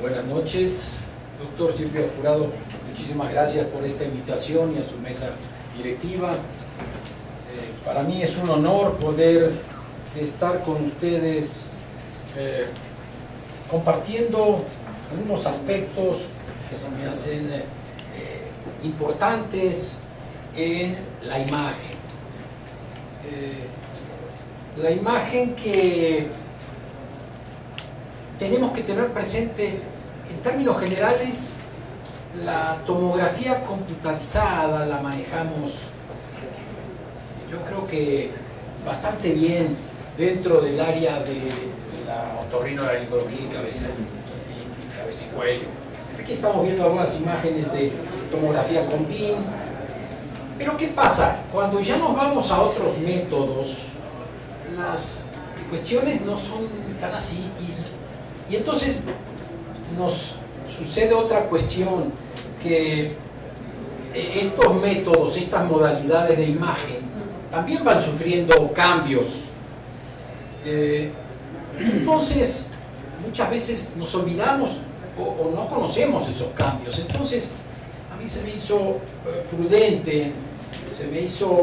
Buenas noches, doctor Silvio Jurado. Muchísimas gracias por esta invitación y a su mesa directiva. Eh, para mí es un honor poder estar con ustedes eh, compartiendo algunos aspectos que se me hacen eh, importantes en la imagen. la imagen que tenemos que tener presente en términos generales la tomografía computarizada la manejamos yo creo que bastante bien dentro del área de, la otorrinolaringología y cabeza y, cabeza y cuello. Aquí estamos viendo algunas imágenes de tomografía con PIN. Pero ¿qué pasa? Cuando ya nos vamos a otros métodos, las cuestiones no son tan así entonces nos sucede otra cuestión, que eh, estos métodos, estas modalidades de imagen, también van sufriendo cambios. Eh, entonces, muchas veces nos olvidamos o, no conocemos esos cambios. Entonces, a mí se me hizo eh, prudente, se me hizo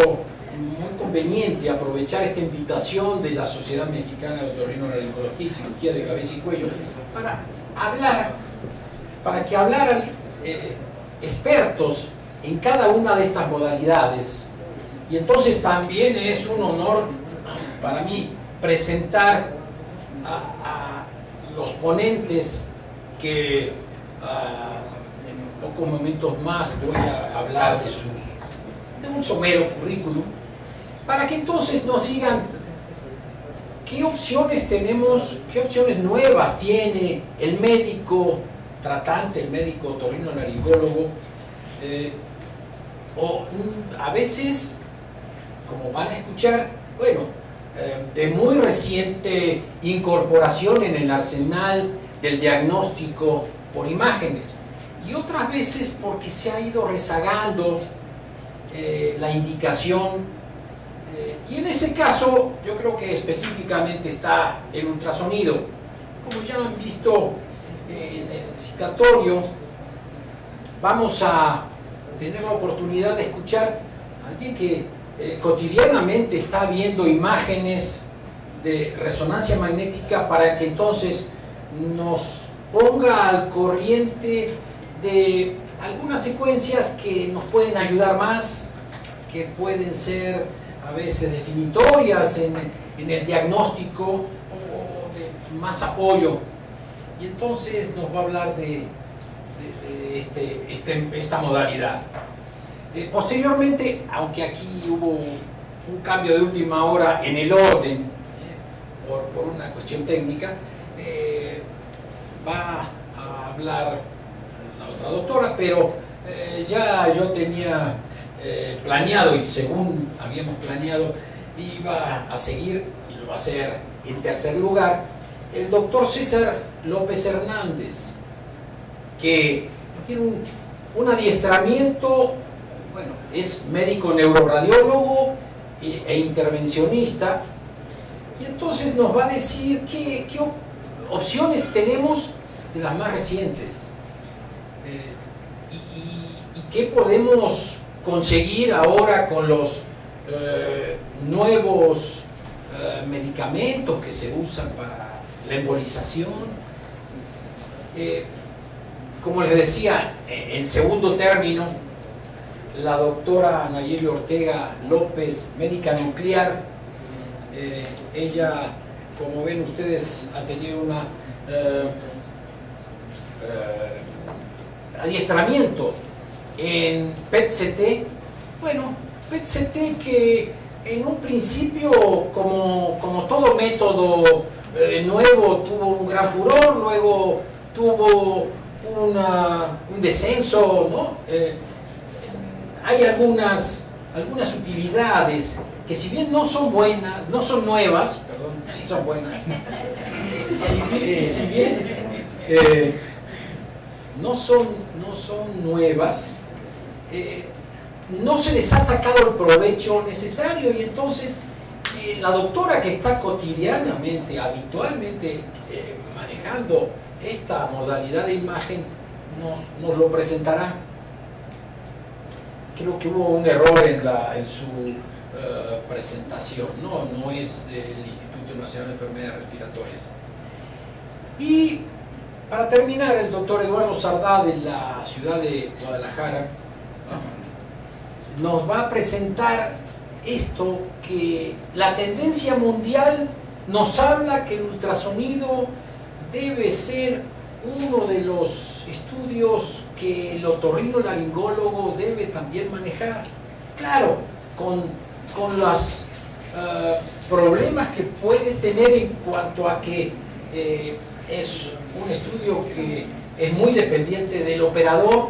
muy conveniente aprovechar esta invitación de la Sociedad Mexicana de Otorrinolaringología y Cirugía de Cabeza y Cuello para hablar, para que hablaran eh, expertos en cada una de estas modalidades. Y entonces también es un honor para mí presentar a, los ponentes que ah, en pocos momentos más voy a hablar de sus de un somero currículum para que entonces nos digan qué opciones tenemos, qué opciones nuevas tiene el médico tratante, el médico otorrino-naringólogo, eh, o mm, a veces, como van a escuchar, bueno, eh, de muy reciente incorporación en el arsenal del diagnóstico por imágenes, y otras veces porque se ha ido rezagando eh, la indicación y en ese caso, yo creo que específicamente está el ultrasonido. Como ya han visto en el citatorio, vamos a tener la oportunidad de escuchar a alguien que eh, cotidianamente está viendo imágenes de resonancia magnética para que entonces nos ponga al corriente de algunas secuencias que nos pueden ayudar más, que pueden ser a veces definitorias en, el diagnóstico o de más apoyo. Y entonces nos va a hablar de, este, este, esta modalidad. Eh, posteriormente, aunque aquí hubo un cambio de última hora en el orden, eh, por, una cuestión técnica, eh, va a hablar la otra doctora, pero ya yo tenía eh, planeado y según habíamos planeado iba a seguir y lo va a hacer en tercer lugar el doctor César López Hernández que tiene un, adiestramiento bueno, es médico neuroradiólogo e, intervencionista. Y entonces nos va a decir qué, opciones tenemos de las más recientes. Eh, y qué podemos conseguir ahora con los eh, nuevos eh, medicamentos que se usan para la embolización. Eh, como les decía, en segundo término, la doctora Nayeli Ortega López, médica nuclear, ella, como ven ustedes, ha tenido un adiestramiento en PET-CT, bueno, PET-CT que en un principio, como, como todo método eh, nuevo, tuvo un gran furor, luego tuvo un descenso, ¿no? Eh, hay algunas, algunas utilidades que si bien no son buenas, no son nuevas, perdón, sí son buenas, si, bien eh, no, son, no son nuevas, eh, no se les ha sacado el provecho necesario y entonces eh, la doctora que está cotidianamente, habitualmente eh, manejando esta modalidad de imagen, nos, lo presentará. Creo que hubo un error en, su presentación, no, no es del Instituto Nacional de Enfermedades Respiratorias. Y para terminar, el doctor Eduardo Sardá de la ciudad de Guadalajara nos va a presentar esto que la tendencia mundial nos habla que el ultrasonido debe ser uno de los estudios que el otorrino-laringólogo debe también manejar. Claro, con, con los eh, problemas que puede tener en cuanto a que eh, es un estudio que es muy dependiente del operador,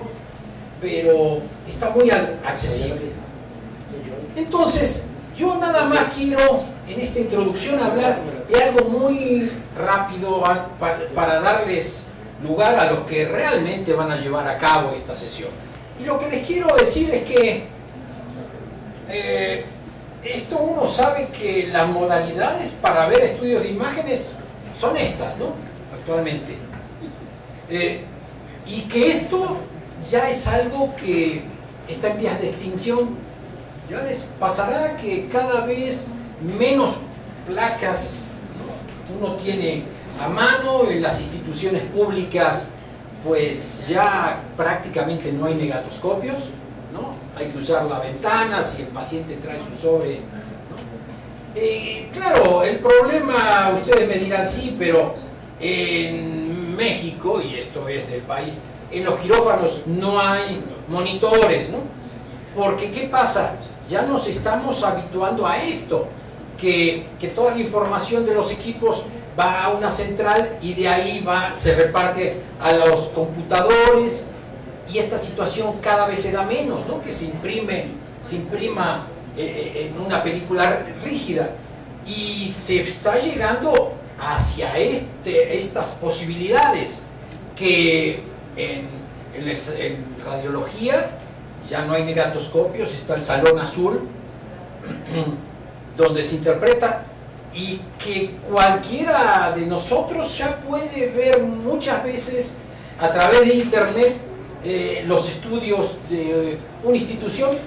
pero está muy accesible. Entonces, yo nada más quiero en esta introducción hablar de algo muy rápido para darles lugar a los que realmente van a llevar a cabo esta sesión. Y lo que les quiero decir es que eh, esto uno sabe que las modalidades para ver estudios de imágenes son estas, ¿no? Actualmente. Eh, y que esto ya es algo que está en vías de extinción. Ya les pasará que cada vez menos placas uno tiene a mano en las instituciones públicas pues ya prácticamente no hay negatoscopios, ¿no? hay que usar la ventana si el paciente trae su sobre. Eh, claro, el problema, ustedes me dirán sí, pero en México, y esto es del país, en los quirófanos no hay monitores, ¿no? Porque ¿qué pasa? Ya nos estamos habituando a esto, que, que toda la información de los equipos va a una central y de ahí va, se reparte a los computadores y esta situación cada vez se da menos, ¿no? que se imprime, se imprima eh, eh, en una película rígida y se está llegando hacia este, estas posibilidades que en, radiología ya no hay negatoscopios, está el salón azul donde se interpreta y que cualquiera de nosotros ya puede ver muchas veces a través de internet eh, los estudios de una institución.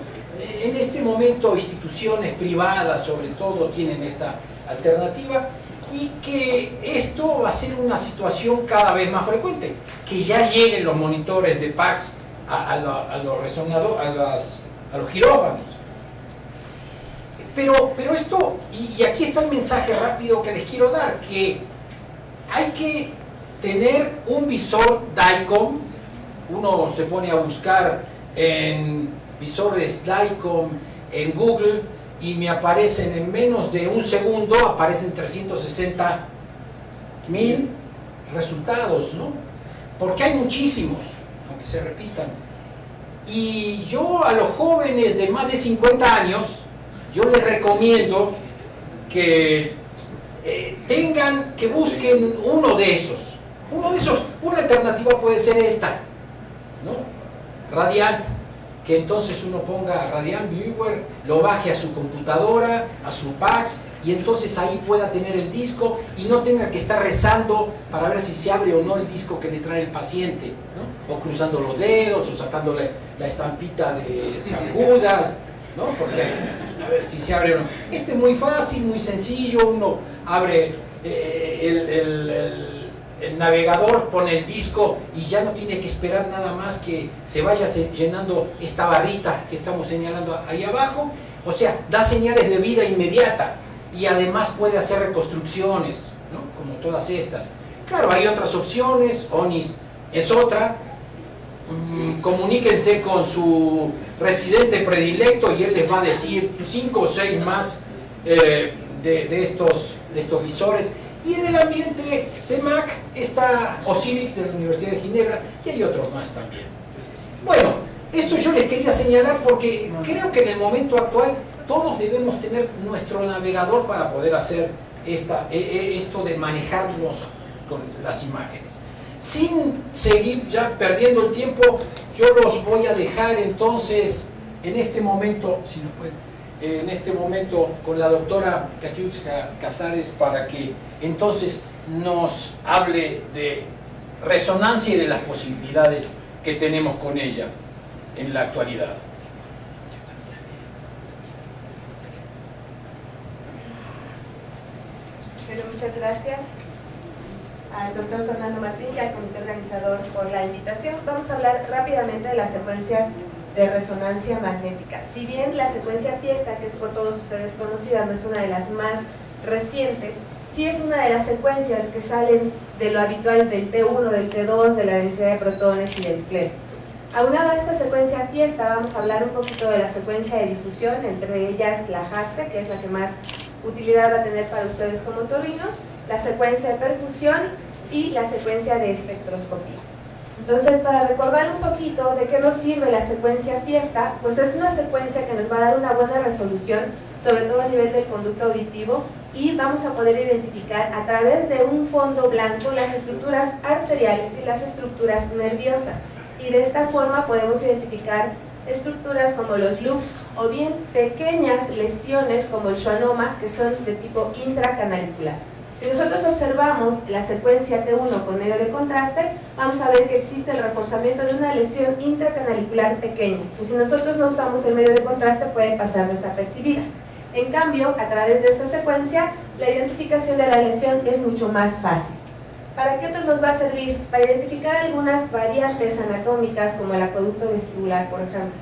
En este momento instituciones privadas sobre todo tienen esta alternativa y que esto va a ser una situación cada vez más frecuente, que ya lleguen los monitores de PAX a, los resonadores, a, a los quirófanos pero, pero esto, y, aquí está el mensaje rápido que les quiero dar, que hay que tener un visor DICOM, uno se pone a buscar en visores DICOM en Google y me aparecen en menos de un segundo, aparecen 360 mil resultados, ¿no? Porque hay muchísimos, aunque se repitan. Y yo a los jóvenes de más de 50 años, yo les recomiendo que eh, tengan, que busquen uno de esos. Uno de esos, una alternativa puede ser esta, ¿no? Radiant, que entonces uno ponga Radiant Viewer, lo baje a su computadora, a su PAX, y entonces ahí pueda tener el disco y no tenga que estar rezando para ver si se abre o no el disco que le trae el paciente, ¿no? o cruzando los dedos, o sacándole la estampita de sacudas, ¿no? porque a ver si se abre o no. Este es muy fácil, muy sencillo, uno abre eh, el, navegador, pone el disco y ya no tiene que esperar nada más que se vaya llenando esta barrita que estamos señalando ahí abajo, o sea, da señales de vida inmediata y además puede hacer reconstrucciones, ¿no? como todas estas. Claro, hay otras opciones, ONIS es otra, mm, comuníquense con su residente predilecto y él les va a decir cinco o seis más eh, de, estos, de estos visores. Y en el ambiente de Mac está Osilix de la Universidad de Ginebra y hay otros más también. Bueno, esto yo les quería señalar porque creo que en el momento actual todos debemos tener nuestro navegador para poder hacer esta, e, e, esto de manejarlos con las imágenes. Sin seguir ya perdiendo el tiempo, yo los voy a dejar entonces en este momento, si nos puede, en este momento con la doctora Catiuska Casares para que entonces nos hable de resonancia y de las posibilidades que tenemos con ella en la actualidad. Bueno, muchas gracias al doctor Fernando Martín y al comité organizador por la invitación. Vamos a hablar rápidamente de las secuencias de resonancia magnética. Si bien la secuencia fiesta, que es por todos ustedes conocida, no es una de las más recientes, sí es una de las secuencias que salen de lo habitual del T1, del T2, de la densidad de protones y del FLER. Aunada a esta secuencia fiesta, vamos a hablar un poquito de la secuencia de difusión, entre ellas la HASTE, que es la que más utilidad va a tener para ustedes como torrinos, la secuencia de perfusión y la secuencia de espectroscopía. Entonces, para recordar un poquito de qué nos sirve la secuencia fiesta, pues es una secuencia que nos va a dar una buena resolución, sobre todo a nivel del conducto auditivo, y vamos a poder identificar a través de un fondo blanco las estructuras arteriales y las estructuras nerviosas. Y de esta forma podemos identificar estructuras como los loops o bien pequeñas lesiones como el schwannoma que son de tipo intracanalicular. Si nosotros observamos la secuencia T1 con medio de contraste, vamos a ver que existe el reforzamiento de una lesión intracanalicular pequeña, y si nosotros no usamos el medio de contraste puede pasar desapercibida. En cambio, a través de esta secuencia, la identificación de la lesión es mucho más fácil. ¿Para qué otro nos va a servir? Para identificar algunas variantes anatómicas como el acueducto vestibular, por ejemplo,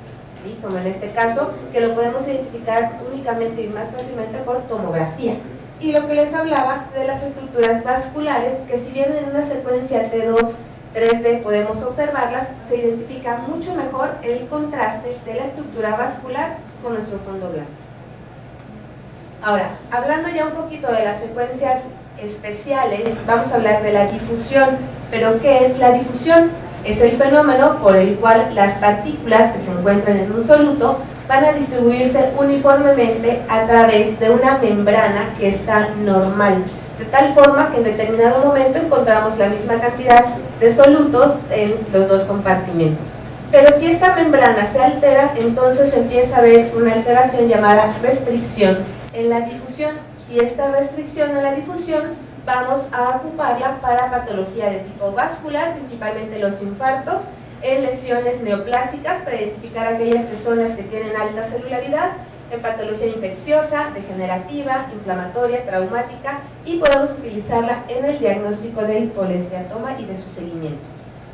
como en este caso, que lo podemos identificar únicamente y más fácilmente por tomografía y lo que les hablaba de las estructuras vasculares, que si bien en una secuencia T2 3D podemos observarlas, se identifica mucho mejor el contraste de la estructura vascular con nuestro fondo blanco. Ahora, hablando ya un poquito de las secuencias especiales, vamos a hablar de la difusión. ¿Pero qué es la difusión? Es el fenómeno por el cual las partículas que se encuentran en un soluto van a distribuirse uniformemente a través de una membrana que está normal, de tal forma que en determinado momento encontramos la misma cantidad de solutos en los dos compartimentos. Pero si esta membrana se altera, entonces empieza a haber una alteración llamada restricción en la difusión y esta restricción en la difusión vamos a ocuparla para patología de tipo vascular, principalmente los infartos, en lesiones neoplásicas para identificar aquellas personas que tienen alta celularidad, en patología infecciosa, degenerativa, inflamatoria, traumática y podemos utilizarla en el diagnóstico del polesteatoma y de su seguimiento.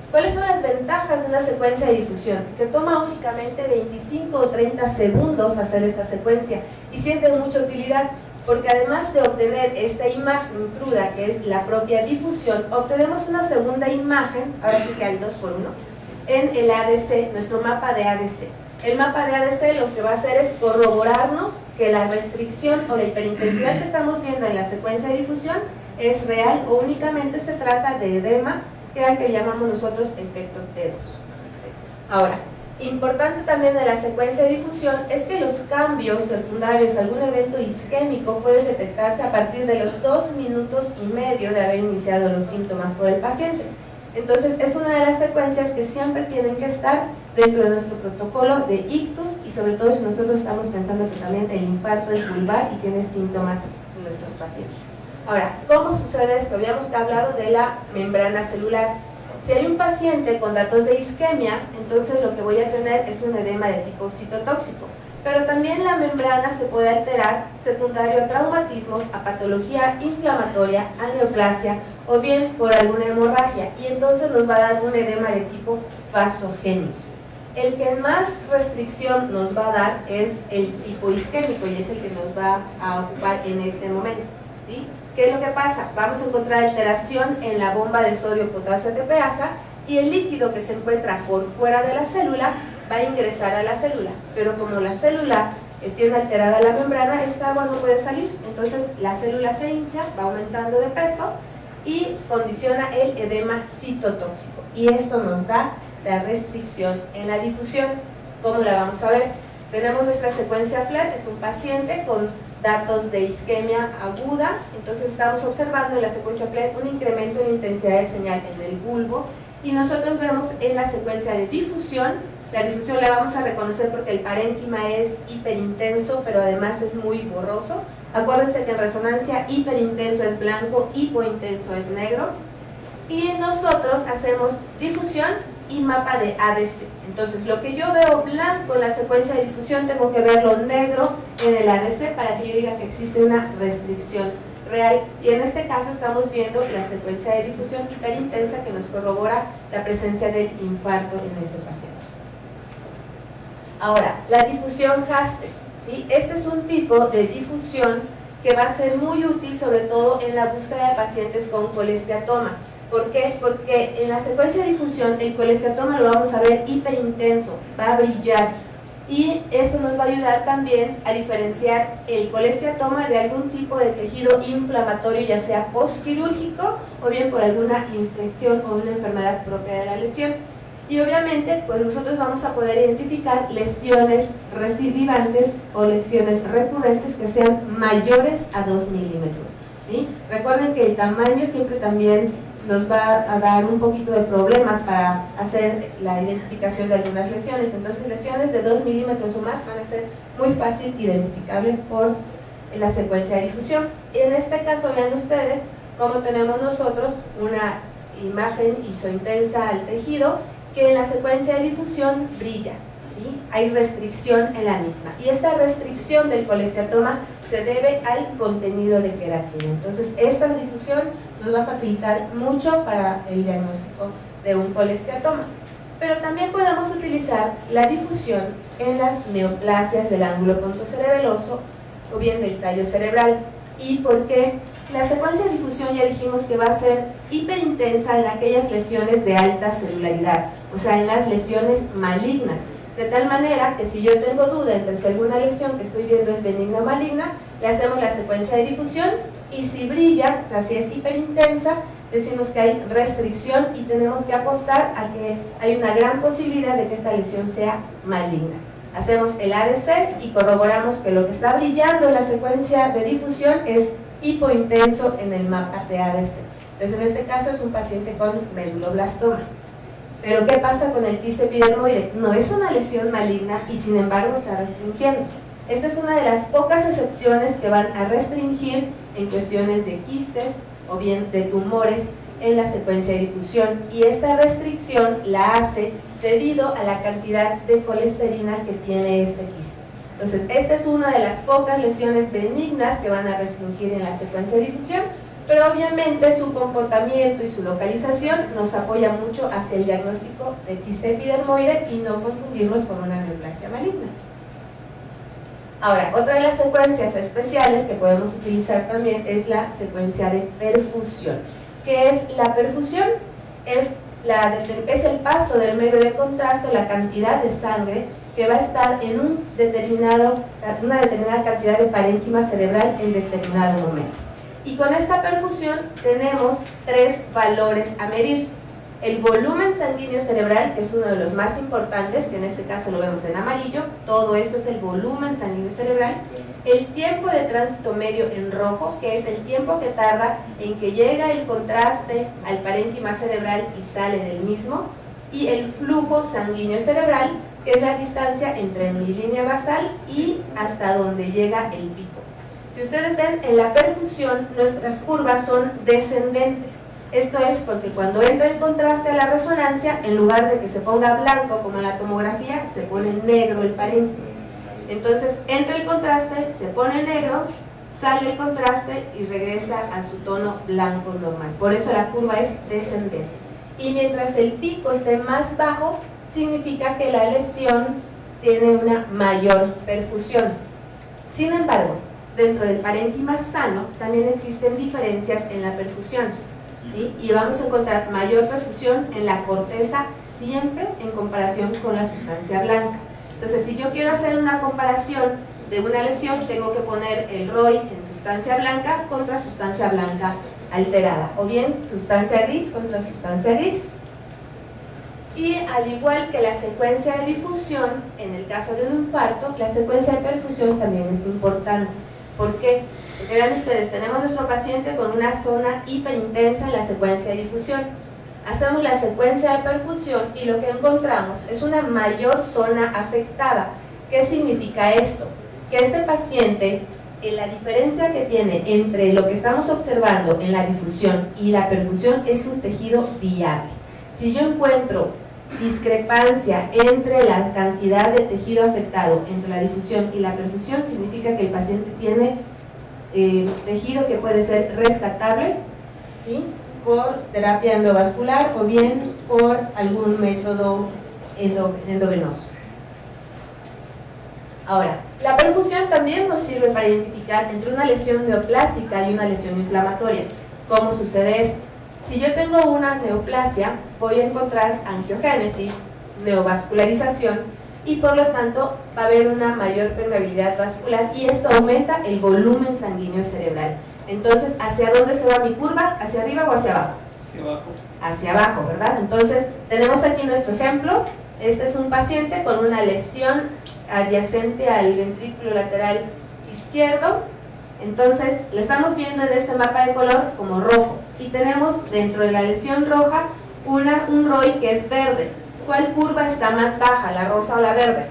¿Cuáles son las ventajas de una secuencia de difusión? Que toma únicamente 25 o 30 segundos hacer esta secuencia y si es de mucha utilidad porque además de obtener esta imagen cruda que es la propia difusión, obtenemos una segunda imagen, ahora sí que al 2 por 1 en el ADC, nuestro mapa de ADC. El mapa de ADC lo que va a hacer es corroborarnos que la restricción o la hiperintensidad que estamos viendo en la secuencia de difusión es real o únicamente se trata de edema, que es el que llamamos nosotros efecto T2. Ahora, importante también de la secuencia de difusión es que los cambios secundarios algún evento isquémico pueden detectarse a partir de los dos minutos y medio de haber iniciado los síntomas por el paciente. Entonces es una de las secuencias que siempre tienen que estar dentro de nuestro protocolo de ictus y sobre todo si nosotros estamos pensando que también el infarto es vulvar y tiene síntomas en nuestros pacientes. Ahora, ¿cómo sucede esto? Habíamos hablado de la membrana celular. Si hay un paciente con datos de isquemia, entonces lo que voy a tener es un edema de tipo citotóxico. Pero también la membrana se puede alterar secundario a traumatismos, a patología inflamatoria, a neoplasia o bien por alguna hemorragia y entonces nos va a dar un edema de tipo vasogénico. El que más restricción nos va a dar es el tipo isquémico y es el que nos va a ocupar en este momento. ¿sí? ¿Qué es lo que pasa? Vamos a encontrar alteración en la bomba de sodio-potasio ATPasa y el líquido que se encuentra por fuera de la célula va a ingresar a la célula, pero como la célula eh, tiene alterada la membrana, esta agua no puede salir, entonces la célula se hincha, va aumentando de peso y condiciona el edema citotóxico. Y esto nos da la restricción en la difusión. ¿Cómo la vamos a ver? Tenemos nuestra secuencia FLAT, es un paciente con datos de isquemia aguda, entonces estamos observando en la secuencia un incremento en intensidad de señal en el bulbo y nosotros vemos en la secuencia de difusión La difusión la vamos a reconocer porque el parénquima es hiperintenso, pero además es muy borroso. Acuérdense que en resonancia hiperintenso es blanco, hipointenso es negro. Y nosotros hacemos difusión y mapa de ADC. Entonces, lo que yo veo blanco en la secuencia de difusión, tengo que verlo negro en el ADC para que yo diga que existe una restricción real. Y en este caso estamos viendo la secuencia de difusión hiperintensa que nos corrobora la presencia del infarto en este paciente. Ahora, la difusión Haste. ¿sí? Este es un tipo de difusión que va a ser muy útil sobre todo en la búsqueda de pacientes con colesteatoma. ¿Por qué? Porque en la secuencia de difusión el colesteatoma lo vamos a ver hiperintenso, va a brillar. Y esto nos va a ayudar también a diferenciar el colesteatoma de algún tipo de tejido inflamatorio, ya sea postquirúrgico o bien por alguna infección o una enfermedad propia de la lesión. Y obviamente, pues nosotros vamos a poder identificar lesiones recidivantes o lesiones recurrentes que sean mayores a 2 milímetros. ¿sí? Recuerden que el tamaño siempre también nos va a dar un poquito de problemas para hacer la identificación de algunas lesiones. Entonces, lesiones de 2 milímetros o más van a ser muy fácil identificables por la secuencia de difusión. Y en este caso, vean ustedes cómo tenemos nosotros una imagen isointensa al tejido que en la secuencia de difusión brilla. Hay restricción en la misma. Y esta restricción del colesteatoma se debe al contenido de queratina. Entonces, esta difusión nos va a facilitar mucho para el diagnóstico de un colesteatoma. Pero también podemos utilizar la difusión en las neoplasias del ángulo pontocerebeloso o bien del tallo cerebral. ¿Y por qué? La secuencia de difusión ya dijimos que va a ser hiperintensa en aquellas lesiones de alta celularidad, o sea, en las lesiones malignas. De tal manera que si yo tengo duda entre si alguna lesión que estoy viendo es benigna o maligna, le hacemos la secuencia de difusión y si brilla, o sea, si es hiperintensa, decimos que hay restricción y tenemos que apostar a que hay una gran posibilidad de que esta lesión sea maligna. Hacemos el ADC y corroboramos que lo que está brillando en la secuencia de difusión es hipointenso en el mapa de ADC. Entonces, en este caso es un paciente con meduloblastoma. Pero ¿qué pasa con el quiste epidermoide? No es una lesión maligna y sin embargo está restringiendo. Esta es una de las pocas excepciones que van a restringir en cuestiones de quistes o bien de tumores en la secuencia de difusión y esta restricción la hace debido a la cantidad de colesterina que tiene este quiste. Entonces, esta es una de las pocas lesiones benignas que van a restringir en la secuencia de difusión, pero obviamente su comportamiento y su localización nos apoya mucho hacia el diagnóstico de quiste epidermoide y no confundirnos con una neoplasia maligna. Ahora, otra de las secuencias especiales que podemos utilizar también es la secuencia de perfusión. ¿Qué es la perfusión? Es, la, es el paso del medio de contraste, la cantidad de sangre que va a estar en un determinado, una determinada cantidad de parénquima cerebral en determinado momento. Y con esta perfusión tenemos tres valores a medir. El volumen sanguíneo cerebral, que es uno de los más importantes, que en este caso lo vemos en amarillo, todo esto es el volumen sanguíneo cerebral, el tiempo de tránsito medio en rojo, que es el tiempo que tarda en que llega el contraste al parénquima cerebral y sale del mismo, y el flujo sanguíneo cerebral, que es la distancia entre mi línea basal y hasta donde llega el pico. Si ustedes ven, en la perfusión nuestras curvas son descendentes. Esto es porque cuando entra el contraste a la resonancia, en lugar de que se ponga blanco como en la tomografía, se pone negro el parénquima. Entonces entra el contraste, se pone negro, sale el contraste y regresa a su tono blanco normal. Por eso la curva es descendente. Y mientras el pico esté más bajo, significa que la lesión tiene una mayor perfusión. Sin embargo, dentro del parénquima sano también existen diferencias en la perfusión y vamos a encontrar mayor perfusión en la corteza siempre en comparación con la sustancia blanca. Entonces, si yo quiero hacer una comparación de una lesión, tengo que poner el ROI en sustancia blanca contra sustancia blanca alterada, o bien sustancia gris contra sustancia gris. Y al igual que la secuencia de difusión, en el caso de un infarto, la secuencia de perfusión también es importante. ¿Por qué? Porque vean ustedes, tenemos nuestro paciente con una zona hiperintensa en la secuencia de difusión. hacemos la secuencia de perfusión y lo que encontramos es una mayor zona afectada. ¿Qué significa esto? Que este paciente, en la diferencia que tiene entre lo que estamos observando en la difusión y la perfusión es un tejido viable. Si yo encuentro discrepancia entre la cantidad de tejido afectado entre la difusión y la perfusión, significa que el paciente tiene eh, tejido que puede ser rescatable por terapia endovascular o bien por algún método endovenoso. Ahora, la perfusión también nos sirve para identificar entre una lesión neoplásica y una lesión inflamatoria. ¿Cómo sucede esto? Si yo tengo una neoplasia, voy a encontrar angiogénesis, neovascularización y por lo tanto va a haber una mayor permeabilidad vascular y esto aumenta el volumen sanguíneo cerebral. Entonces, ¿hacia dónde se va mi curva? ¿Hacia arriba o hacia abajo? Hacia abajo. Hacia abajo, ¿verdad? Entonces, tenemos aquí nuestro ejemplo. Este es un paciente con una lesión adyacente al ventrículo lateral izquierdo. Entonces, lo estamos viendo en este mapa de color como rojo. Y tenemos dentro de la lesión roja una, un ROI que es verde. ¿Cuál curva está más baja, la rosa o la verde?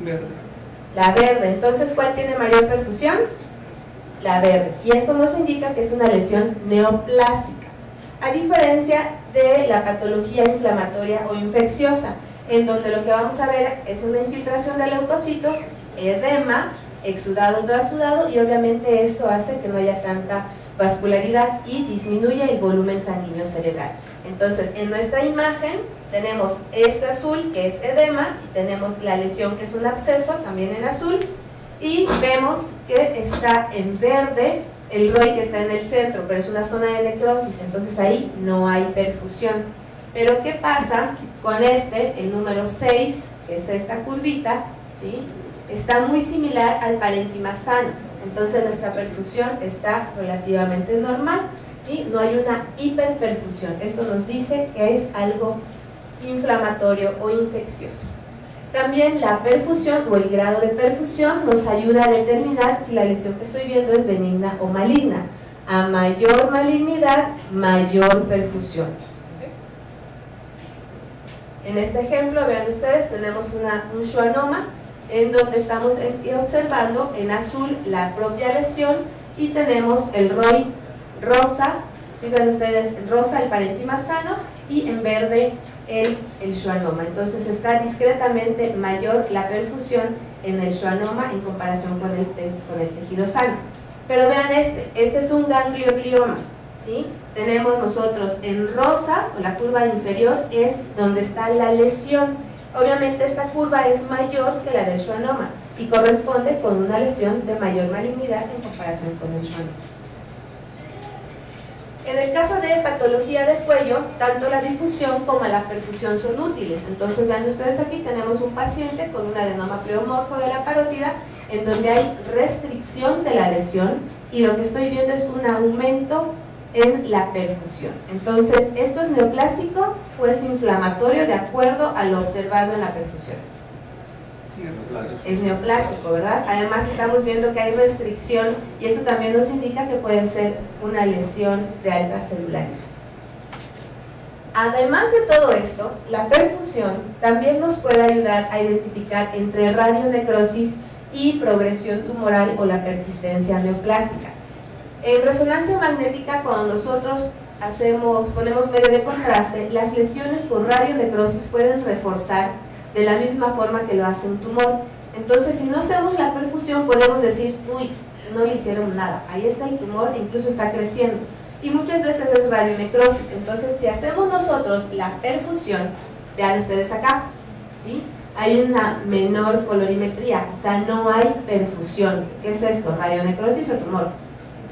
Verde. La verde. Entonces, ¿cuál tiene mayor perfusión? La verde. Y esto nos indica que es una lesión neoplásica. A diferencia de la patología inflamatoria o infecciosa, en donde lo que vamos a ver es una infiltración de leucocitos, edema, exudado trasudado y obviamente esto hace que no haya tanta vascularidad y disminuye el volumen sanguíneo cerebral. Entonces, en nuestra imagen tenemos este azul que es edema, y tenemos la lesión que es un absceso, también en azul, y vemos que está en verde el ROI que está en el centro, pero es una zona de necrosis, entonces ahí no hay perfusión. Pero ¿qué pasa con este, el número 6, que es esta curvita, ¿sí? está muy similar al parénquima sano, entonces nuestra perfusión está relativamente normal no hay una hiperperfusión. Esto nos dice que es algo inflamatorio o infeccioso. También la perfusión o el grado de perfusión nos ayuda a determinar si la lesión que estoy viendo es benigna o maligna. A mayor malignidad, mayor perfusión. En este ejemplo, vean ustedes, tenemos un schwannoma en donde estamos observando en azul la propia lesión y tenemos el ROI rosa, si ustedes, rosa el parénquima sano y en verde el, el schwannoma. Entonces está discretamente mayor la perfusión en el schwannoma en comparación con el, con el tejido sano. Pero vean este, este es un ganglioglioma, ¿sí? Tenemos nosotros en rosa, la curva inferior es donde está la lesión. Obviamente esta curva es mayor que la del schwannoma y corresponde con una lesión de mayor malignidad en comparación con el schwannoma. En el caso de patología del cuello, tanto la difusión como la perfusión son útiles. Entonces, vean ustedes aquí, tenemos un paciente con un adenoma pleomorfo de la parótida, en donde hay restricción de la lesión y lo que estoy viendo es un aumento en la perfusión. Entonces, ¿esto es neoplásico o es inflamatorio de acuerdo a lo observado en la perfusión? Es neoplásico, ¿verdad? Además estamos viendo que hay restricción y eso también nos indica que puede ser una lesión de alta celularidad. Además de todo esto, la perfusión también nos puede ayudar a identificar entre radionecrosis y progresión tumoral o la persistencia neoplásica. En resonancia magnética, cuando nosotros hacemos, ponemos medio de contraste, las lesiones por radionecrosis pueden reforzar de la misma forma que lo hace un tumor. Entonces, si no hacemos la perfusión, podemos decir, uy, no le hicieron nada, ahí está el tumor, incluso está creciendo. Y muchas veces es radionecrosis. Entonces, si hacemos nosotros la perfusión, vean ustedes acá, ¿sí? hay una menor colorimetría, o sea, no hay perfusión. ¿Qué es esto? ¿Radionecrosis o tumor?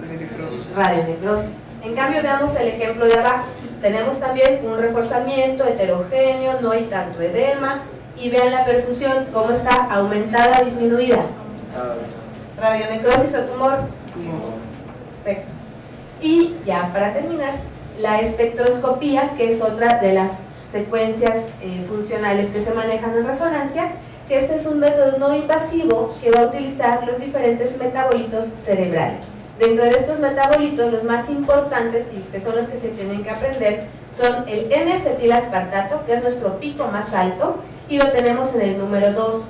Radionecrosis. Radionecrosis. En cambio, veamos el ejemplo de abajo. Tenemos también un reforzamiento heterogéneo, no hay tanto edema, y vean la perfusión, cómo está aumentada, disminuida. Radionecrosis o tumor. Perfecto. Y ya para terminar, la espectroscopía, que es otra de las secuencias eh, funcionales que se manejan en resonancia, que este es un método no invasivo que va a utilizar los diferentes metabolitos cerebrales. Dentro de estos metabolitos, los más importantes y que son los que se tienen que aprender son el N-acetilaspartato, que es nuestro pico más alto, y lo tenemos en el número 2.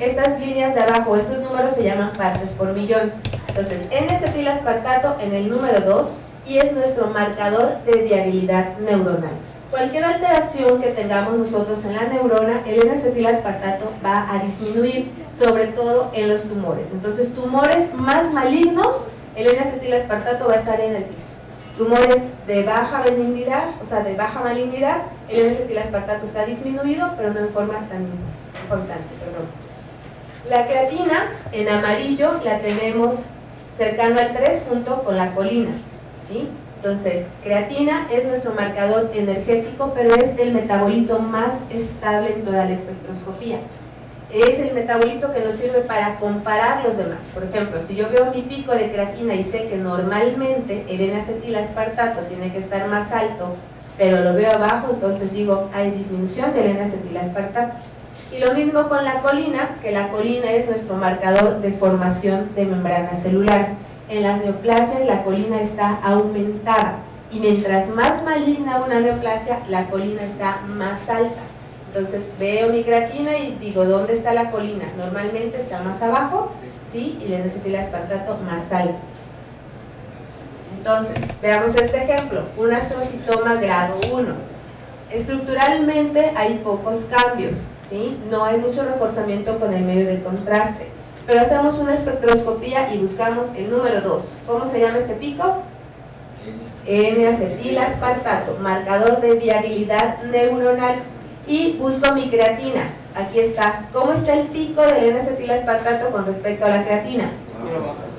Estas líneas de abajo, estos números se llaman partes por millón. Entonces, N-acetilaspartato en el número 2 y es nuestro marcador de viabilidad neuronal. Cualquier alteración que tengamos nosotros en la neurona, el N-acetilaspartato va a disminuir, sobre todo en los tumores. Entonces, tumores más malignos, el N-acetilaspartato va a estar en el piso. Tumores de baja benignidad, o sea, de baja malignidad, el N-acetilaspartato está disminuido, pero no en forma tan importante, perdón. La creatina en amarillo la tenemos cercano al 3 junto con la colina. ¿sí? Entonces, creatina es nuestro marcador energético, pero es el metabolito más estable en toda la espectroscopía. Es el metabolito que nos sirve para comparar los demás. Por ejemplo, si yo veo mi pico de creatina y sé que normalmente el N-acetilaspartato tiene que estar más alto, pero lo veo abajo, entonces digo, hay disminución del N-acetilaspartato. Y lo mismo con la colina, que la colina es nuestro marcador de formación de membrana celular. En las neoplasias la colina está aumentada y mientras más maligna una neoplasia, la colina está más alta. Entonces veo mi creatina y digo, ¿dónde está la colina? Normalmente está más abajo, ¿sí? Y el espartato más alto. Entonces, veamos este ejemplo, un astrocitoma grado 1. Estructuralmente hay pocos cambios, no hay mucho reforzamiento con el medio de contraste. Pero hacemos una espectroscopía y buscamos el número 2. ¿Cómo se llama este pico? N-acetilaspartato, marcador de viabilidad neuronal. Y busco mi creatina. Aquí está. ¿Cómo está el pico del N-acetilaspartato con respecto a la creatina?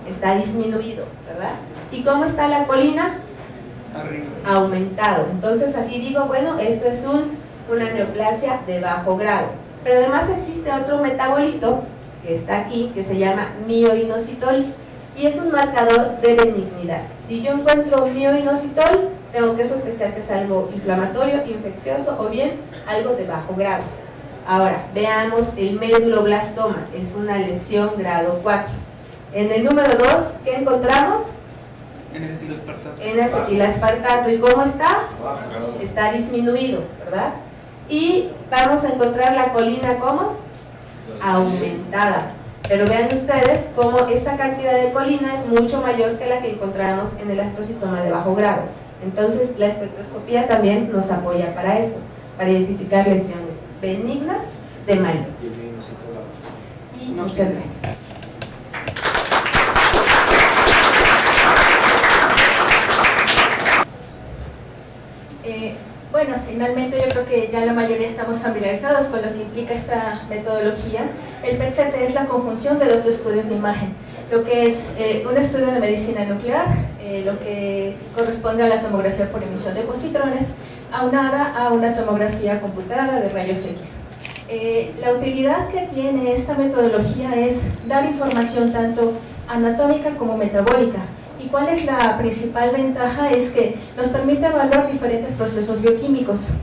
Está disminuido, ¿verdad? ¿Y cómo está la colina? Aumentado. Entonces aquí digo, bueno, esto es un, una neoplasia de bajo grado. Pero además existe otro metabolito que está aquí, que se llama mioinositol, y es un marcador de benignidad. Si yo encuentro mioinositol, tengo que sospechar que es algo inflamatorio, infeccioso o bien algo de bajo grado. Ahora, veamos el meduloblastoma, es una lesión grado 4. En el número 2, ¿qué encontramos? N-acetilaspartato. ¿Y cómo está? Está disminuido, ¿verdad? y vamos a encontrar la colina como aumentada. Pero vean ustedes cómo esta cantidad de colina es mucho mayor que la que encontramos en el astrocitoma de bajo grado. Entonces la espectroscopía también nos apoya para esto, para identificar lesiones benignas de malignas. Y muchas gracias. Bueno, finalmente yo creo que ya la mayoría estamos familiarizados con lo que implica esta metodología. El PET-CT es la conjunción de dos estudios de imagen, lo que es eh, un estudio de medicina nuclear, eh, lo que corresponde a la tomografía por emisión de positrones, aunada a una tomografía computada de rayos X. Eh, la utilidad que tiene esta metodología es dar información tanto anatómica como metabólica, ¿Y cuál es la principal ventaja? Es que nos permite evaluar diferentes procesos bioquímicos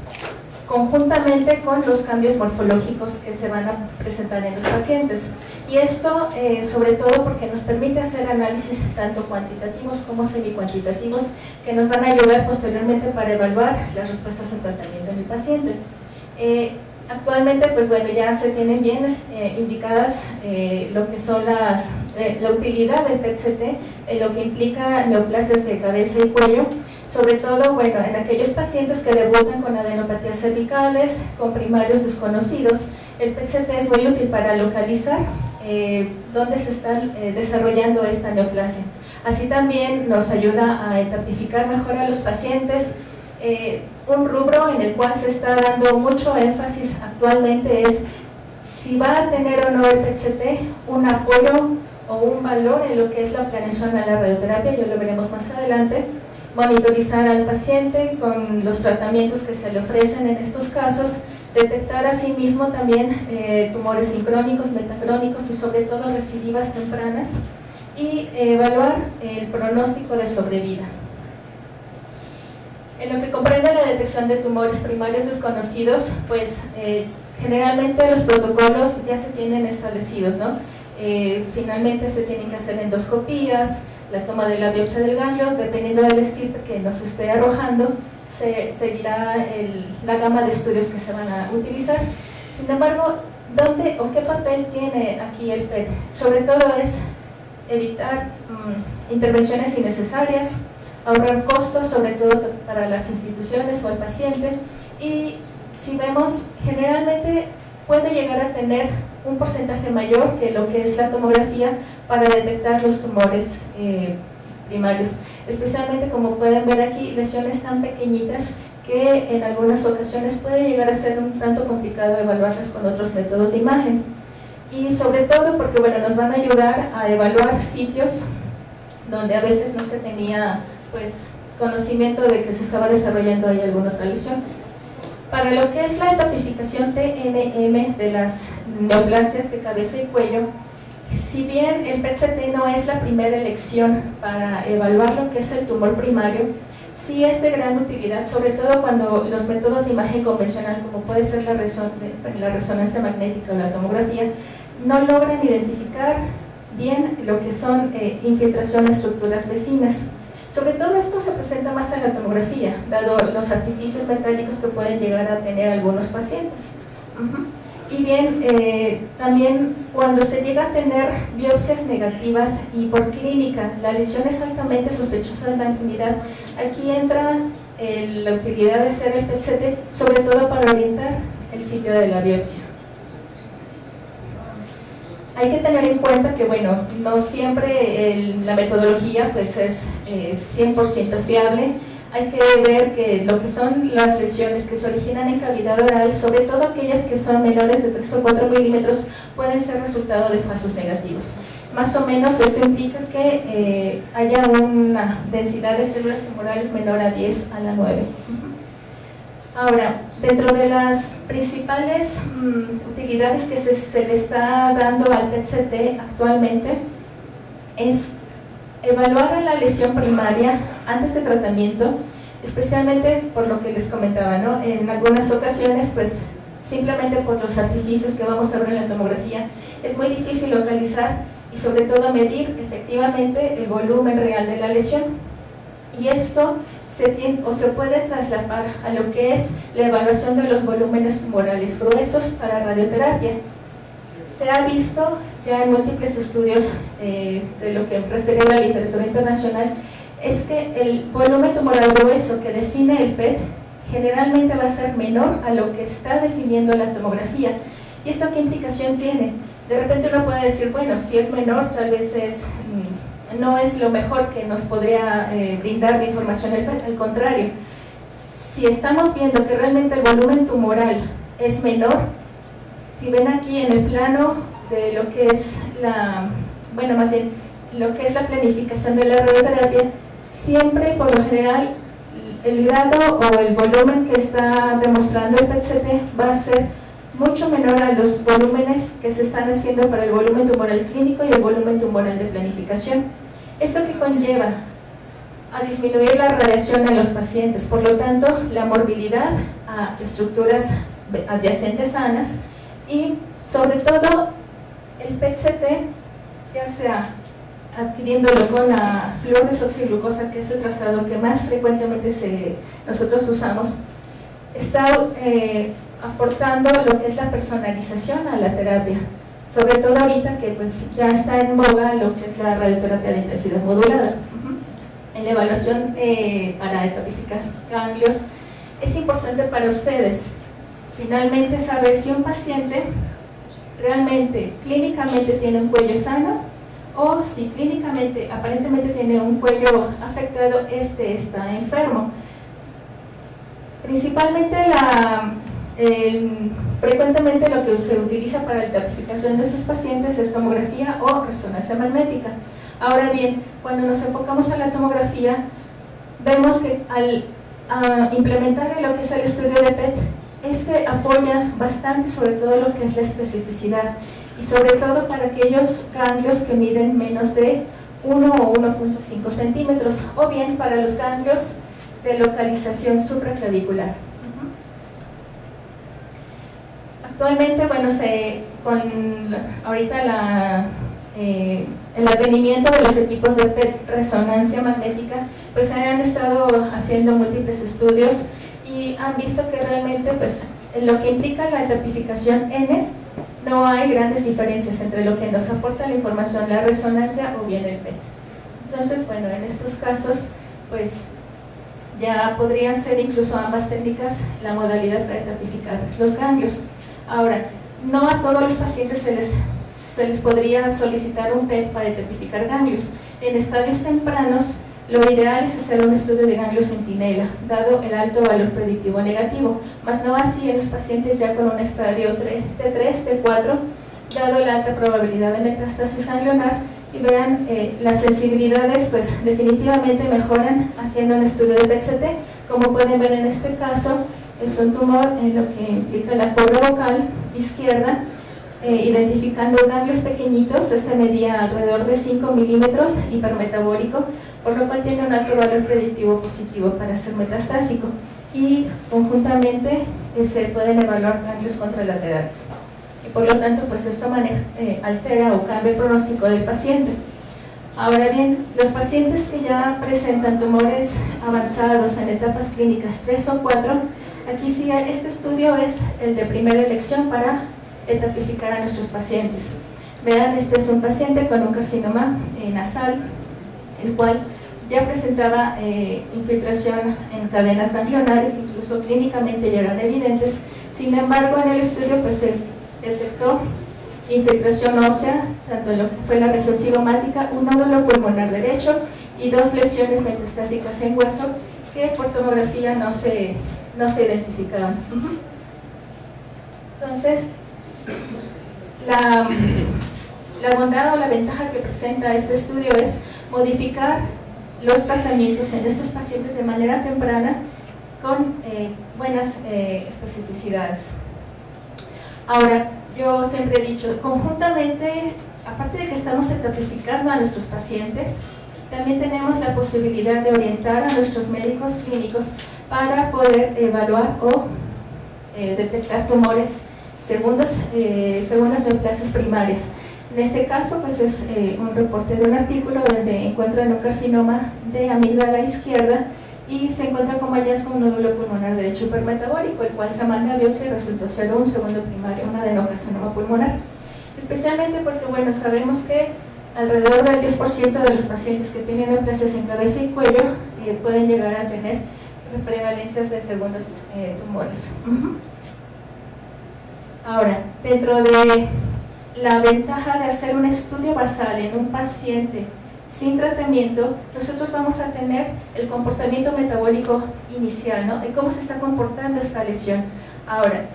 conjuntamente con los cambios morfológicos que se van a presentar en los pacientes. Y esto eh, sobre todo porque nos permite hacer análisis tanto cuantitativos como semicuantitativos que nos van a ayudar posteriormente para evaluar las respuestas al tratamiento en el paciente. Eh, Actualmente, pues bueno, ya se tienen bien eh, indicadas lo que son las, la utilidad del PET-CT, lo que implica neoplasias de cabeza y cuello, sobre todo, bueno, en aquellos pacientes que debutan con adenopatías cervicales, con primarios desconocidos, el PET-CT es muy útil para localizar dónde se está desarrollando esta neoplasia. Así también nos ayuda a etapificar mejor a los pacientes, eh, un rubro en el cual se está dando mucho énfasis actualmente es si va a tener o no el PET-CT un apoyo o un valor en lo que es la planeación a la radioterapia, yo lo veremos más adelante, monitorizar al paciente con los tratamientos que se le ofrecen en estos casos, detectar asimismo también eh, tumores sincrónicos, metacrónicos y sobre todo recidivas tempranas y evaluar el pronóstico de sobrevida. En lo que comprende la detección de tumores primarios desconocidos, pues eh, generalmente los protocolos ya se tienen establecidos, ¿no? eh, finalmente se tienen que hacer endoscopías, la toma de la biopsia del ganglio, dependiendo del estirpe que nos esté arrojando, se seguirá la gama de estudios que se van a utilizar. Sin embargo, ¿dónde o qué papel tiene aquí el PET? Sobre todo es evitar mm, intervenciones innecesarias, ahorrar costos, sobre todo para las instituciones o el paciente, y si vemos, generalmente puede llegar a tener un porcentaje mayor que lo que es la tomografía para detectar los tumores eh, primarios. Especialmente como pueden ver aquí, lesiones tan pequeñitas que en algunas ocasiones puede llegar a ser un tanto complicado evaluarlas con otros métodos de imagen. Y sobre todo porque bueno, nos van a ayudar a evaluar sitios donde a veces no se tenía pues, conocimiento de que se estaba desarrollando ahí alguna otra lesión. Para lo que es la etapificación TNM de las neoplasias de cabeza y cuello, si bien el PET-CT no es la primera elección para evaluar lo que es el tumor primario, sí es de gran utilidad, sobre todo cuando los métodos de imagen convencional, como puede ser la, resonancia magnética o la tomografía, no logran identificar bien lo que son eh, infiltración estructuras vecinas. Sobre todo esto se presenta más en la tomografía, dado los artificios metálicos que pueden llegar a tener algunos pacientes. Y bien, eh, también cuando se llega a tener biopsias negativas y por clínica la lesión es altamente sospechosa de malignidad, aquí entra eh, la utilidad de hacer el PET-CT, sobre todo para orientar el sitio de la biopsia. Hay que tener en cuenta que, bueno, no siempre la metodología pues es 100% fiable. Hay que ver que lo que son las lesiones que se originan en cavidad oral, sobre todo aquellas que son menores de 3 o 4 milímetros, pueden ser resultado de falsos negativos. Más o menos esto implica que eh, haya una densidad de células tumorales menor a 10 a la 9. Ahora, dentro de las principales mm, utilidades que se, le está dando al PET-CT actualmente es evaluar la lesión primaria antes de tratamiento, especialmente por lo que les comentaba, ¿no? En algunas ocasiones, pues simplemente por los artificios que vamos a ver en la tomografía, es muy difícil localizar y sobre todo medir efectivamente el volumen real de la lesión y esto se, tiene, o se puede trasladar a lo que es la evaluación de los volúmenes tumorales gruesos para radioterapia. Se ha visto ya en múltiples estudios eh, de lo que refiere la literatura internacional, es que el volumen tumoral grueso que define el PET generalmente va a ser menor a lo que está definiendo la tomografía. ¿Y esto qué implicación tiene? De repente uno puede decir, bueno, si es menor, tal vez es mm, no es lo mejor que nos podría eh, brindar de información, al contrario, si estamos viendo que realmente el volumen tumoral es menor, si ven aquí en el plano de lo que es la, bueno, más bien, lo que es la planificación de la radioterapia, siempre por lo general el grado o el volumen que está demostrando el PET-CT va a ser mucho menor a los volúmenes que se están haciendo para el volumen tumoral clínico y el volumen tumoral de planificación. ¿Esto que conlleva? A disminuir la radiación en los pacientes, por lo tanto, la morbilidad a estructuras adyacentes sanas y, sobre todo, el PET-CT, ya sea adquiriéndolo con la fluordesoxiglucosa, que es el trazado que más frecuentemente se, nosotros usamos, está eh, aportando lo que es la personalización a la terapia sobre todo ahorita que pues ya está en boga lo que es la radioterapia de intensidad modulada. En la evaluación eh, para etapificar ganglios es importante para ustedes finalmente saber si un paciente realmente clínicamente tiene un cuello sano o si clínicamente aparentemente tiene un cuello afectado, este está enfermo. Principalmente la, frecuentemente lo que se utiliza para la identificación de esos pacientes es tomografía o resonancia magnética. Ahora bien, cuando nos enfocamos a la tomografía, vemos que al implementar lo que es el estudio de PET, este apoya bastante sobre todo lo que es la especificidad y sobre todo para aquellos ganglios que miden menos de 1 o 1.5 centímetros o bien para los ganglios de localización supraclavicular. Actualmente, bueno, con ahorita eh, el advenimiento de los equipos de PET resonancia magnética, pues han estado haciendo múltiples estudios y han visto que realmente pues, en lo que implica la etapificación N, no hay grandes diferencias entre lo que nos aporta la información, la resonancia o bien el PET. Entonces, bueno, en estos casos, pues ya podrían ser incluso ambas técnicas la modalidad para etapificar los ganglios. Ahora, no a todos los pacientes se les, se les podría solicitar un PET para etapificar ganglios. En estadios tempranos, lo ideal es hacer un estudio de ganglios centinela, dado el alto valor predictivo negativo, más no así en los pacientes ya con un estadio T3, T4, dado la alta probabilidad de metástasis ganglionar, y vean, eh, las sensibilidades pues definitivamente mejoran haciendo un estudio de PET-CT, como pueden ver en este caso, es un tumor en lo que implica la correa vocal izquierda, eh, identificando ganglios pequeñitos, este medía alrededor de 5 milímetros, hipermetabólico, por lo cual tiene un alto valor predictivo positivo para ser metastásico y conjuntamente eh, se pueden evaluar ganglios contralaterales. Y por lo tanto, pues esto eh, altera o cambia el pronóstico del paciente. Ahora bien, los pacientes que ya presentan tumores avanzados en etapas clínicas 3 o 4, aquí sí este estudio es el de primera elección para etapificar a nuestros pacientes. Vean, este es un paciente con un carcinoma nasal el cual ya presentaba eh, infiltración en cadenas ganglionares, incluso clínicamente ya eran evidentes. Sin embargo, en el estudio pues, se detectó infiltración ósea, tanto en lo que fue la región cigomática, un nódulo pulmonar derecho y dos lesiones metastásicas en hueso que por tomografía no se, no se identificaban. Entonces, la, la bondad o la ventaja que presenta este estudio es modificar los tratamientos en estos pacientes de manera temprana con eh, buenas eh, especificidades. Ahora, yo siempre he dicho, conjuntamente, aparte de que estamos etapificando a nuestros pacientes, también tenemos la posibilidad de orientar a nuestros médicos clínicos para poder evaluar o eh, detectar tumores segundos, segundas neoplasias primarias. En este caso, pues es eh, un reporte de un artículo donde encuentran un carcinoma de amígdala izquierda y se encuentra como hallazgo un nódulo pulmonar derecho hipermetabólico, el cual se manda a biopsia y resultó ser un segundo primario, un adenocarcinoma pulmonar. Especialmente porque, bueno, sabemos que alrededor del 10% de los pacientes que tienen neoplasias en cabeza y cuello eh, pueden llegar a tener prevalencias de segundos eh, tumores. Ahora, dentro de la ventaja de hacer un estudio basal en un paciente sin tratamiento, nosotros vamos a tener el comportamiento metabólico inicial, ¿no? De cómo se está comportando esta lesión. Ahora,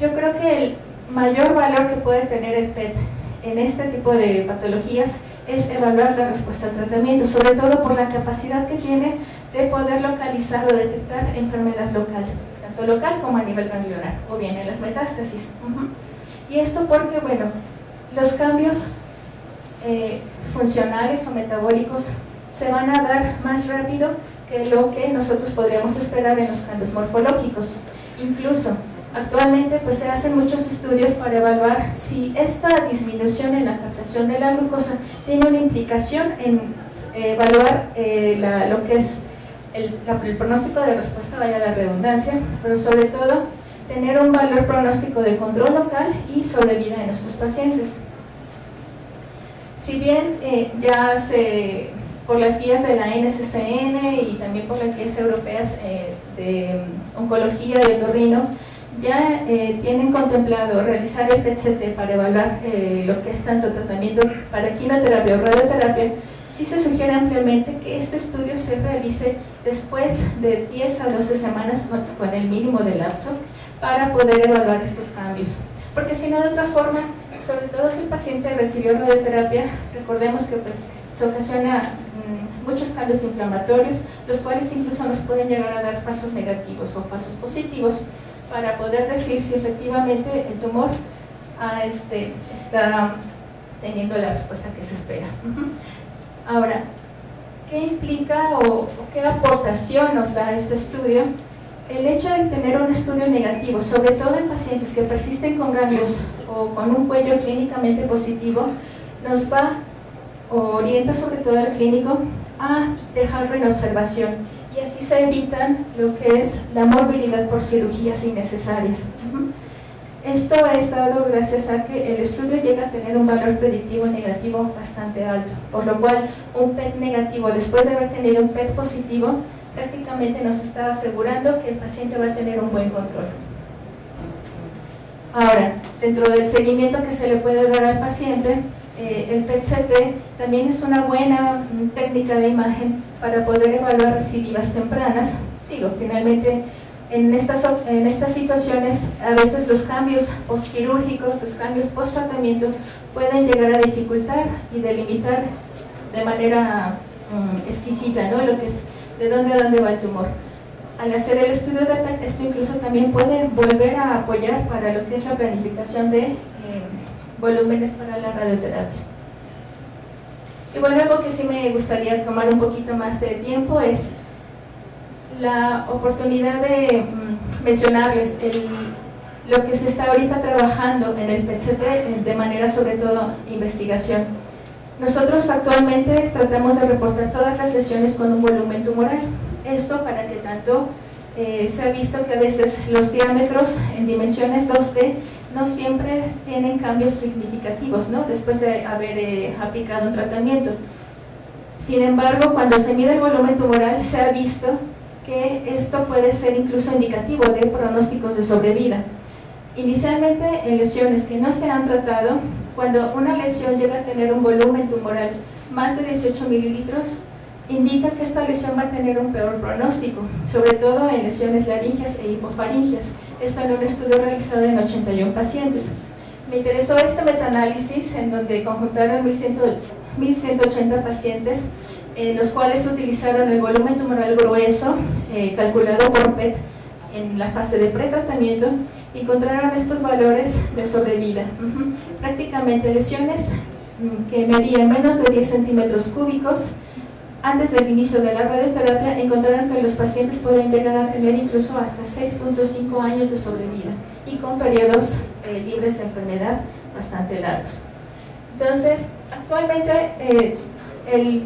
yo creo que el mayor valor que puede tener el PET en este tipo de patologías es evaluar la respuesta al tratamiento, sobre todo por la capacidad que tiene de poder localizar o detectar enfermedad local, tanto local como a nivel ganglionar, o bien en las metástasis. Y esto porque, bueno, los cambios eh, funcionales o metabólicos se van a dar más rápido que lo que nosotros podríamos esperar en los cambios morfológicos. Incluso, actualmente pues se hacen muchos estudios para evaluar si esta disminución en la captación de la glucosa tiene una implicación en eh, evaluar eh, lo que es el, el pronóstico de respuesta, vaya la redundancia, pero sobre todo tener un valor pronóstico de control local y sobrevida en nuestros pacientes. Si bien eh, ya se, por las guías de la NSCN y también por las guías europeas eh, de oncología y otorrino, ya eh, tienen contemplado realizar el PET-CT para evaluar lo que es tanto tratamiento para quimioterapia o radioterapia, sí se sugiere ampliamente que este estudio se realice después de 10 a 12 semanas con el mínimo de lapso, para poder evaluar estos cambios. Porque si no, de otra forma, sobre todo si el paciente recibió radioterapia, recordemos que pues, se ocasiona mm, muchos cambios inflamatorios, los cuales incluso nos pueden llegar a dar falsos negativos o falsos positivos, para poder decir si efectivamente el tumor ah, este, está teniendo la respuesta que se espera. Ahora, ¿qué implica o qué aportación nos da este estudio? el hecho de tener un estudio negativo, sobre todo en pacientes que persisten con ganglios o con un cuello clínicamente positivo, nos va o orienta sobre todo al clínico a dejarlo en observación y así se evitan lo que es la morbilidad por cirugías innecesarias. Esto ha estado gracias a que el estudio llega a tener un valor predictivo negativo bastante alto, por lo cual un PET negativo después de haber tenido un PET positivo prácticamente nos está asegurando que el paciente va a tener un buen control. Ahora, dentro del seguimiento que se le puede dar al paciente, eh, el PET-CT también es una buena mm, técnica de imagen para poder evaluar recidivas tempranas. Digo, finalmente en estas, en estas situaciones a veces los cambios postquirúrgicos, los cambios post-tratamiento pueden llegar a dificultar y delimitar de manera mm, exquisita ¿no? lo que es de dónde a dónde va el tumor. Al hacer el estudio de PET, esto incluso también puede volver a apoyar para lo que es la planificación de eh, volúmenes para la radioterapia. Y bueno, algo que sí me gustaría tomar un poquito más de tiempo es la oportunidad de mm, mencionarles lo que se está ahorita trabajando en el PCT de manera sobre todo investigación. Nosotros actualmente tratamos de reportar todas las lesiones con un volumen tumoral. Esto para que tanto eh, se ha visto que a veces los diámetros en dimensiones 2D no siempre tienen cambios significativos ¿no? después de haber eh, aplicado un tratamiento. Sin embargo, cuando se mide el volumen tumoral se ha visto que esto puede ser incluso indicativo de pronósticos de sobrevida. Inicialmente en lesiones que no se han tratado, cuando una lesión llega a tener un volumen tumoral más de 18 mililitros, indica que esta lesión va a tener un peor pronóstico, sobre todo en lesiones laringeas e hipofaringeas. Esto en un estudio realizado en 81 pacientes. Me interesó este metaanálisis en donde conjuntaron 1.180 pacientes, en los cuales utilizaron el volumen tumoral grueso, eh, calculado por PET, en la fase de pretratamiento, encontraron estos valores de sobrevida. Prácticamente lesiones mm, que medían menos de 10 centímetros cúbicos, antes del inicio de la radioterapia encontraron que los pacientes pueden llegar a tener incluso hasta 6.5 años de sobrevida y con periodos eh, libres de enfermedad bastante largos. Entonces, actualmente, eh,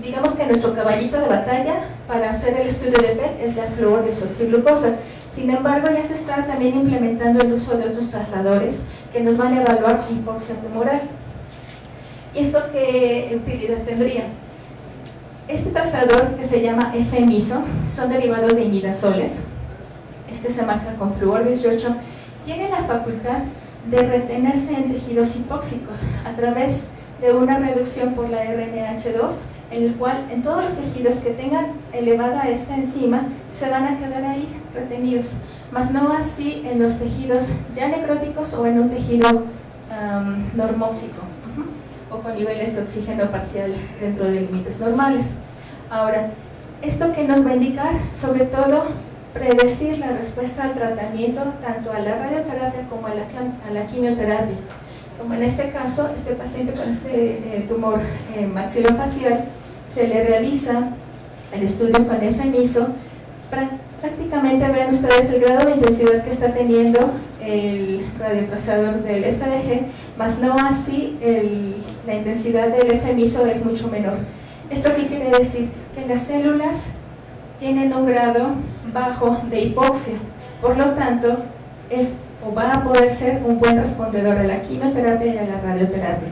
digamos que nuestro caballito de batalla para hacer el estudio de PET es la fluorodesoxiglucosa. Sin embargo, ya se está también implementando el uso de otros trazadores que nos van a evaluar hipoxia tumoral. ¿Y esto qué utilidad tendría? Este trazador que se llama FMISO son derivados de imidazoles. Este se marca con flúor 18. Tiene la facultad de retenerse en tejidos hipóxicos a través de una reducción por la RNH2, en el cual en todos los tejidos que tengan elevada esta enzima se van a quedar ahí retenidos, mas no así en los tejidos ya necróticos o en un tejido um, normóxico o con niveles de oxígeno parcial dentro de límites normales. Ahora, ¿esto que nos va a indicar? Sobre todo, predecir la respuesta al tratamiento, tanto a la radioterapia como a la quimioterapia. Como en este caso, este paciente con este eh, tumor eh, maxilofacial, se le realiza el estudio con FMISO, prácticamente ven ustedes el grado de intensidad que está teniendo el radiotrazador del FDG, más no así la intensidad del FMISO es mucho menor. ¿Esto qué quiere decir? Que las células tienen un grado bajo de hipoxia, por lo tanto es o va a poder ser un buen respondedor a la quimioterapia y a la radioterapia.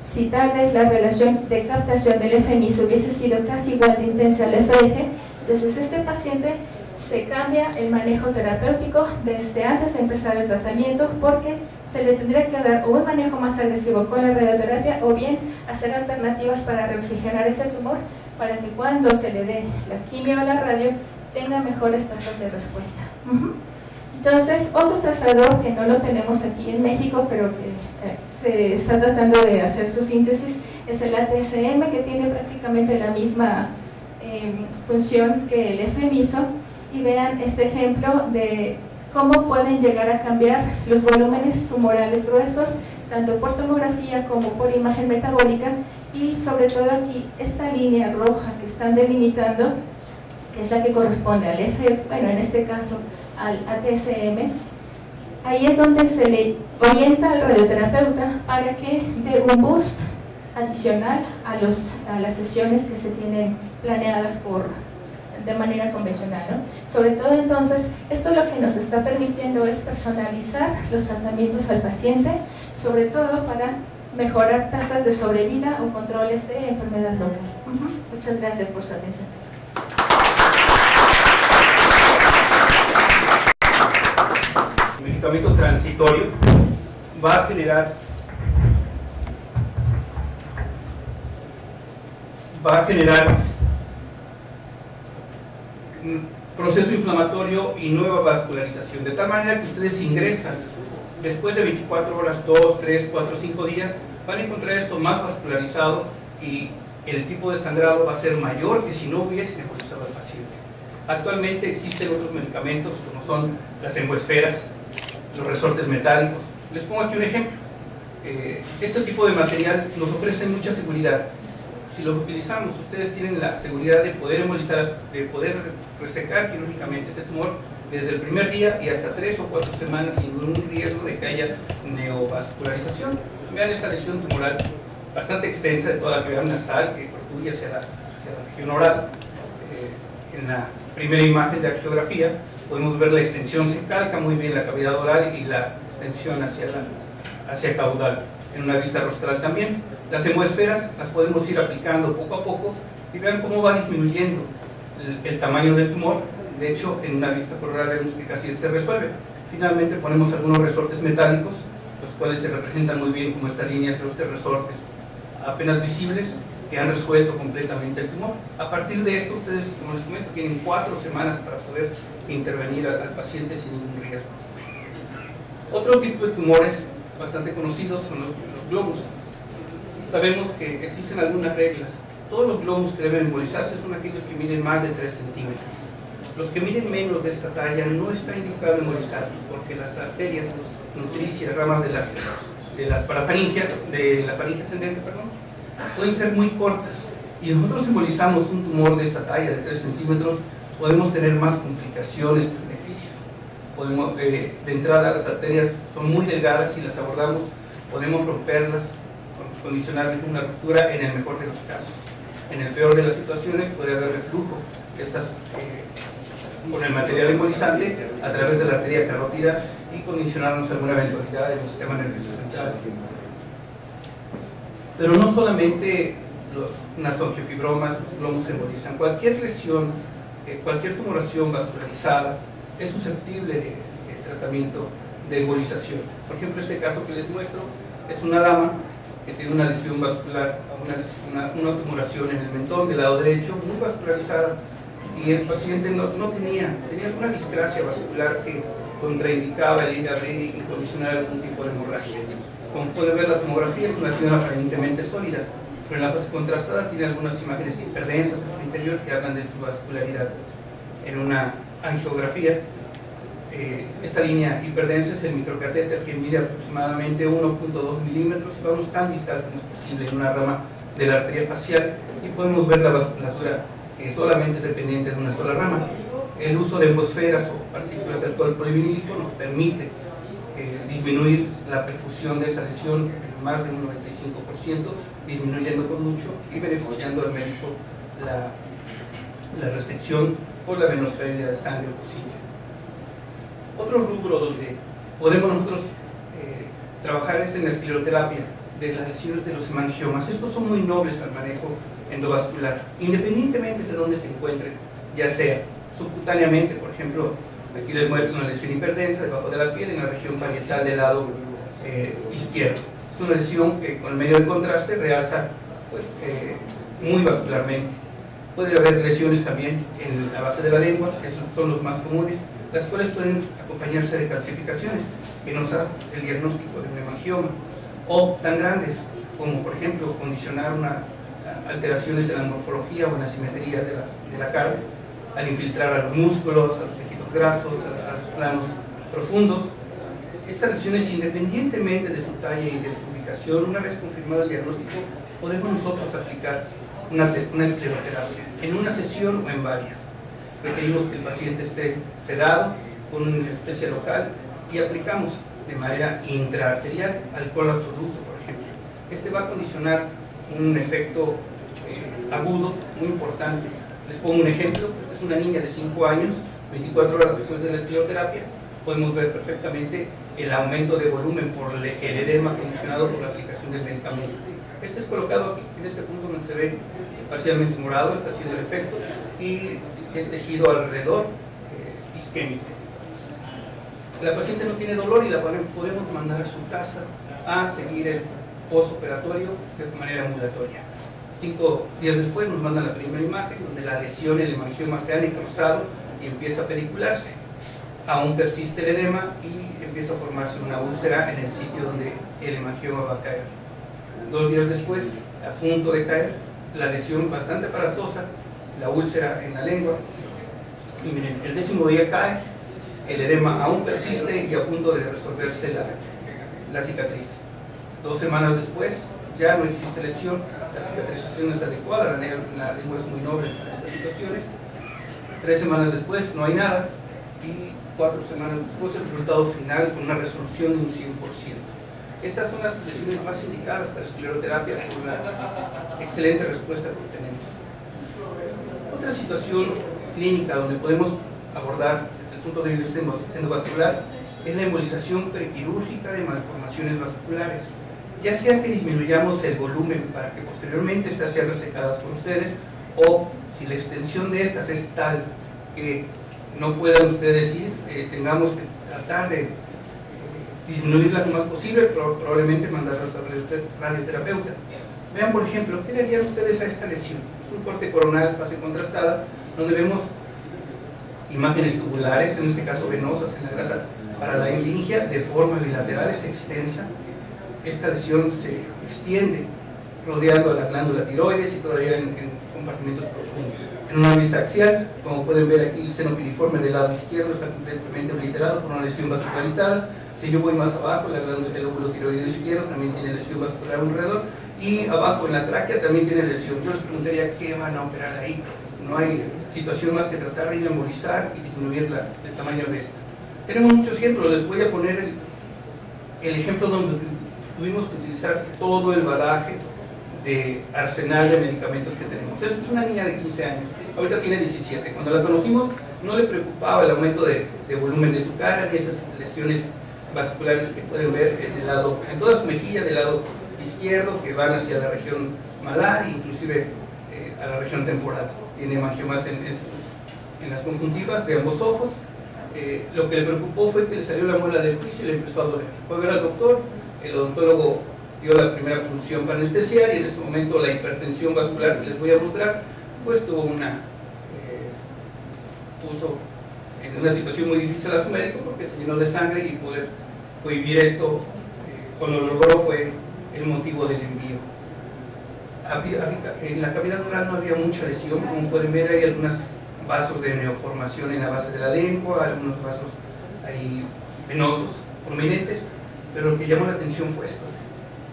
Si tal vez la relación de captación del FMISO hubiese sido casi igual de intensa al FDG, entonces este paciente se cambia el manejo terapéutico desde antes de empezar el tratamiento porque se le tendría que dar o un manejo más agresivo con la radioterapia o bien hacer alternativas para reoxigenar ese tumor para que cuando se le dé la quimio o la radio tenga mejores tasas de respuesta. Entonces, otro trazador que no lo tenemos aquí en México, pero que eh, se está tratando de hacer su síntesis, es el ATSM, que tiene prácticamente la misma em, función que el FMISO, y vean este ejemplo de cómo pueden llegar a cambiar los volúmenes tumorales gruesos, tanto por tomografía como por imagen metabólica, y sobre todo aquí esta línea roja que están delimitando, que es la que corresponde al F, bueno en este caso al ATSM, ahí es donde se le orienta al radioterapeuta para que dé un boost adicional a, los, a las sesiones que se tienen planeadas por, de manera convencional. ¿no? Sobre todo entonces, esto lo que nos está permitiendo es personalizar los tratamientos al paciente, sobre todo para mejorar tasas de sobrevida o controles de enfermedad local. Muchas gracias por su atención. Medicamento transitorio va a generar va a generar proceso inflamatorio y nueva vascularización, de tal manera que ustedes ingresan después de 24 horas, 2, 3, 4, 5 días, van a encontrar esto más vascularizado y el tipo de sangrado va a ser mayor que si no hubiese nebulizado al paciente. Actualmente existen otros medicamentos como son las emboesferas, los resortes metálicos. Les pongo aquí un ejemplo. Eh, este tipo de material nos ofrece mucha seguridad. Si los utilizamos, ustedes tienen la seguridad de poder embolizar, de poder resecar quirúrgicamente ese tumor desde el primer día y hasta tres o cuatro semanas sin ningún riesgo de que haya neovascularización. Vean esta lesión tumoral bastante extensa de toda la cavidad nasal que protruye hacia la, hacia la región oral. Eh, en la primera imagen de angiografía podemos ver la extensión, se muy bien la cavidad oral y la extensión hacia, la, hacia caudal. En una vista rostral también. Las hemosferas las podemos ir aplicando poco a poco y vean cómo va disminuyendo el, el tamaño del tumor de hecho, en una vista corporal vemos que casi se resuelve. Finalmente ponemos algunos resortes metálicos, los cuales se representan muy bien como esta línea de los resortes apenas visibles que han resuelto completamente el tumor. A partir de esto, ustedes, como les comento, tienen cuatro semanas para poder intervenir al, paciente sin ningún riesgo. Otro tipo de tumores bastante conocidos son los, los globos. Sabemos que existen algunas reglas. Todos los globos que deben embolizarse son aquellos que miden más de 3 centímetros. Los que miden menos de esta talla no está indicado embolizarlos porque las arterias nutricias, ramas de las, de las parafaringias, de la faringe ascendente, perdón, pueden ser muy cortas. Y nosotros embolizamos un tumor de esta talla, de 3 centímetros, podemos tener más complicaciones que beneficios. Podemos, eh, de entrada, las arterias son muy delgadas y las abordamos, podemos romperlas, condicionar una ruptura en el mejor de los casos. En el peor de las situaciones puede haber reflujo. Estas eh, con el material embolizante a través de la arteria carótida y condicionarnos alguna eventualidad del sistema nervioso central. Pero no solamente los nasoangiofibromas, los glomos embolizan, cualquier lesión, cualquier tumoración vascularizada es susceptible de, tratamiento de embolización. Por ejemplo, este caso que les muestro es una dama que tiene una lesión vascular, una, una tumoración en el mentón del lado derecho, muy vascularizada, y el paciente no, no tenía, tenía alguna discrasia vascular que contraindicaba el ir a y condicionar algún tipo de hemorragia. Como puede ver, la tomografía es una lesión aparentemente sólida, pero en la fase contrastada tiene algunas imágenes hiperdensas que hablan de su vascularidad. En una angiografía, eh, esta línea hiperdensa es el microcatéter que mide aproximadamente 1.2 milímetros y vamos tan distal como es posible en una rama de la arteria facial y podemos ver la vasculatura que solamente es dependiente de una sola rama. El uso de embosferas o partículas de alcohol polivinílico nos permite eh, disminuir la perfusión de esa lesión en más de un 95%, disminuyendo con mucho y beneficiando al médico la, la resección por la menor pérdida de sangre posible. Otro rubro donde podemos nosotros eh, trabajar es en la escleroterapia de las lesiones de los hemangiomas. Estos son muy nobles al manejo endovascular, independientemente de dónde se encuentren, ya sea subcutáneamente, por ejemplo, aquí les muestro una lesión hiperdensa debajo de la piel en la región parietal del lado eh, izquierdo. Es una lesión que con el medio de contraste realza pues, eh, muy vascularmente. Puede haber lesiones también en la base de la lengua, que son los más comunes, las cuales pueden acompañarse de calcificaciones, que nos da el diagnóstico de un hemangioma, o tan grandes como, por ejemplo, condicionar una alteraciones en la morfología o en la simetría de la, de la carne, al infiltrar a los músculos, a los tejidos grasos, a, los planos profundos. Estas lesiones, independientemente de su talla y de su ubicación, una vez confirmado el diagnóstico, podemos nosotros aplicar una, escleroterapia en una sesión o en varias. Requerimos que el paciente esté sedado con una anestesia local y aplicamos de manera intraarterial alcohol absoluto, por ejemplo. Este va a condicionar un efecto eh, agudo muy importante. Les pongo un ejemplo, esta es una niña de 5 años, 24 horas después de la escleroterapia, podemos ver perfectamente el aumento de volumen por el edema condicionado por la aplicación del medicamento. Este es colocado aquí, en este punto donde se ve parcialmente morado, está haciendo el efecto, y el tejido alrededor eh, isquémico. La paciente no tiene dolor y la podemos mandar a su casa a seguir el postoperatorio de manera ambulatoria. Cinco días después nos mandan la primera imagen donde la lesión, el hemangioma se han cruzado y empieza a pedicularse. Aún persiste el edema y empieza a formarse una úlcera en el sitio donde el hemangioma va a caer. Dos días después, a punto de caer, la lesión bastante aparatosa, la úlcera en la lengua. Y miren, el décimo día cae, el edema aún persiste y a punto de resolverse la, la cicatriz. Dos semanas después, ya no existe lesión, la cicatrización es adecuada, la, lengua es muy noble para estas situaciones. Tres semanas después, no hay nada. Y cuatro semanas después, el resultado final con una resolución de un 100%. Estas son las lesiones más indicadas para escleroterapia por la excelente respuesta que tenemos. Otra situación clínica donde podemos abordar desde el punto de vista endovascular es la embolización prequirúrgica de malformaciones vasculares. Ya sea que disminuyamos el volumen para que posteriormente estas sean resecadas por ustedes o si la extensión de estas es tal que no puedan ustedes ir, eh, tengamos que tratar de disminuirla lo más posible, pero probablemente mandarlas al radioterapeuta. Vean, por ejemplo, ¿qué le harían ustedes a esta lesión? Es un corte coronal fase contrastada, donde vemos imágenes tubulares, en este caso venosas en la grasa para la meningia, de forma bilateral, es extensa. Esta lesión se extiende rodeando a la glándula tiroides y todavía en, en compartimentos profundos. En una vista axial, como pueden ver aquí, el seno piriforme del lado izquierdo está completamente obliterado por una lesión vascularizada si yo voy más abajo, la glándula del óvulo tiroideo izquierdo también tiene lesión vascular alrededor y abajo en la tráquea también tiene lesión. Yo les preguntaría qué van a operar ahí. No hay situación más que tratar de embolizar y disminuir el tamaño de esto. Tenemos muchos ejemplos, les voy a poner el, el ejemplo donde tuvimos que utilizar todo el badaje de arsenal de medicamentos que tenemos. Esta es una niña de 15 años, ahorita tiene 17. Cuando la conocimos no le preocupaba el aumento de, de volumen de su cara ni esas lesiones vasculares que pueden ver en el lado, en toda su mejilla del lado izquierdo que van hacia la región malar e inclusive eh, a la región temporal. Tiene hemangiomas en, en, las conjuntivas de ambos ojos. Eh, lo que le preocupó fue que le salió la muela del juicio y le empezó a doler. Fue a ver al doctor, el odontólogo dio la primera punción para anestesiar y en ese momento la hipertensión vascular que les voy a mostrar, pues tuvo una, eh, puso en una situación muy difícil a su médico porque se llenó de sangre y poder vivir esto eh, cuando lo logró fue el motivo del envío. en la cavidad oral no había mucha lesión, como pueden ver hay algunos vasos de neoformación en la base de la lengua, algunos vasos ahí venosos prominentes, pero lo que llamó la atención fue esto,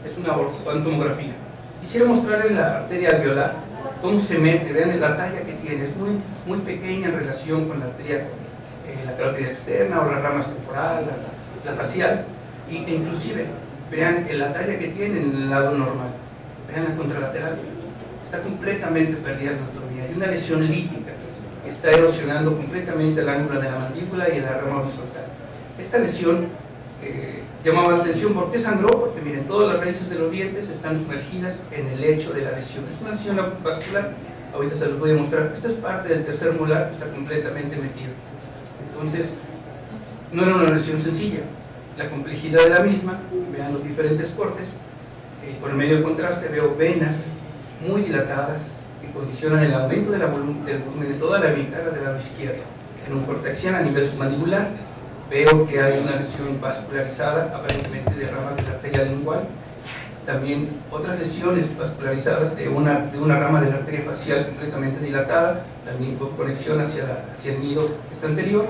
es una ortotomografía. Quisiera mostrarles la arteria alveolar, cómo se mete, vean la talla que tiene, es muy, muy pequeña en relación con la arteria la carótida externa o las ramas temporal, la, facial, e inclusive vean la talla que tiene en el lado normal, vean la contralateral, está completamente perdida la anatomía, hay una lesión lítica que está erosionando completamente el ángulo de la mandíbula y la rama horizontal. Esta lesión eh, llamaba la atención, ¿por qué sangró? Porque miren, todas las raíces de los dientes están sumergidas en el lecho de la lesión, es una lesión vascular, ahorita se los voy a mostrar, esta es parte del tercer molar está completamente metido. Entonces, no era una lesión sencilla. La complejidad de la misma, vean los diferentes cortes, eh, por medio de contraste veo venas muy dilatadas que condicionan el aumento del volumen de toda la cara del lado izquierdo. En un corte a nivel submandibular veo que hay una lesión vascularizada, aparentemente de ramas de la arteria lingual, también otras lesiones vascularizadas de una, de una rama de la arteria facial completamente dilatada, también con conexión hacia, hacia el nido este anterior,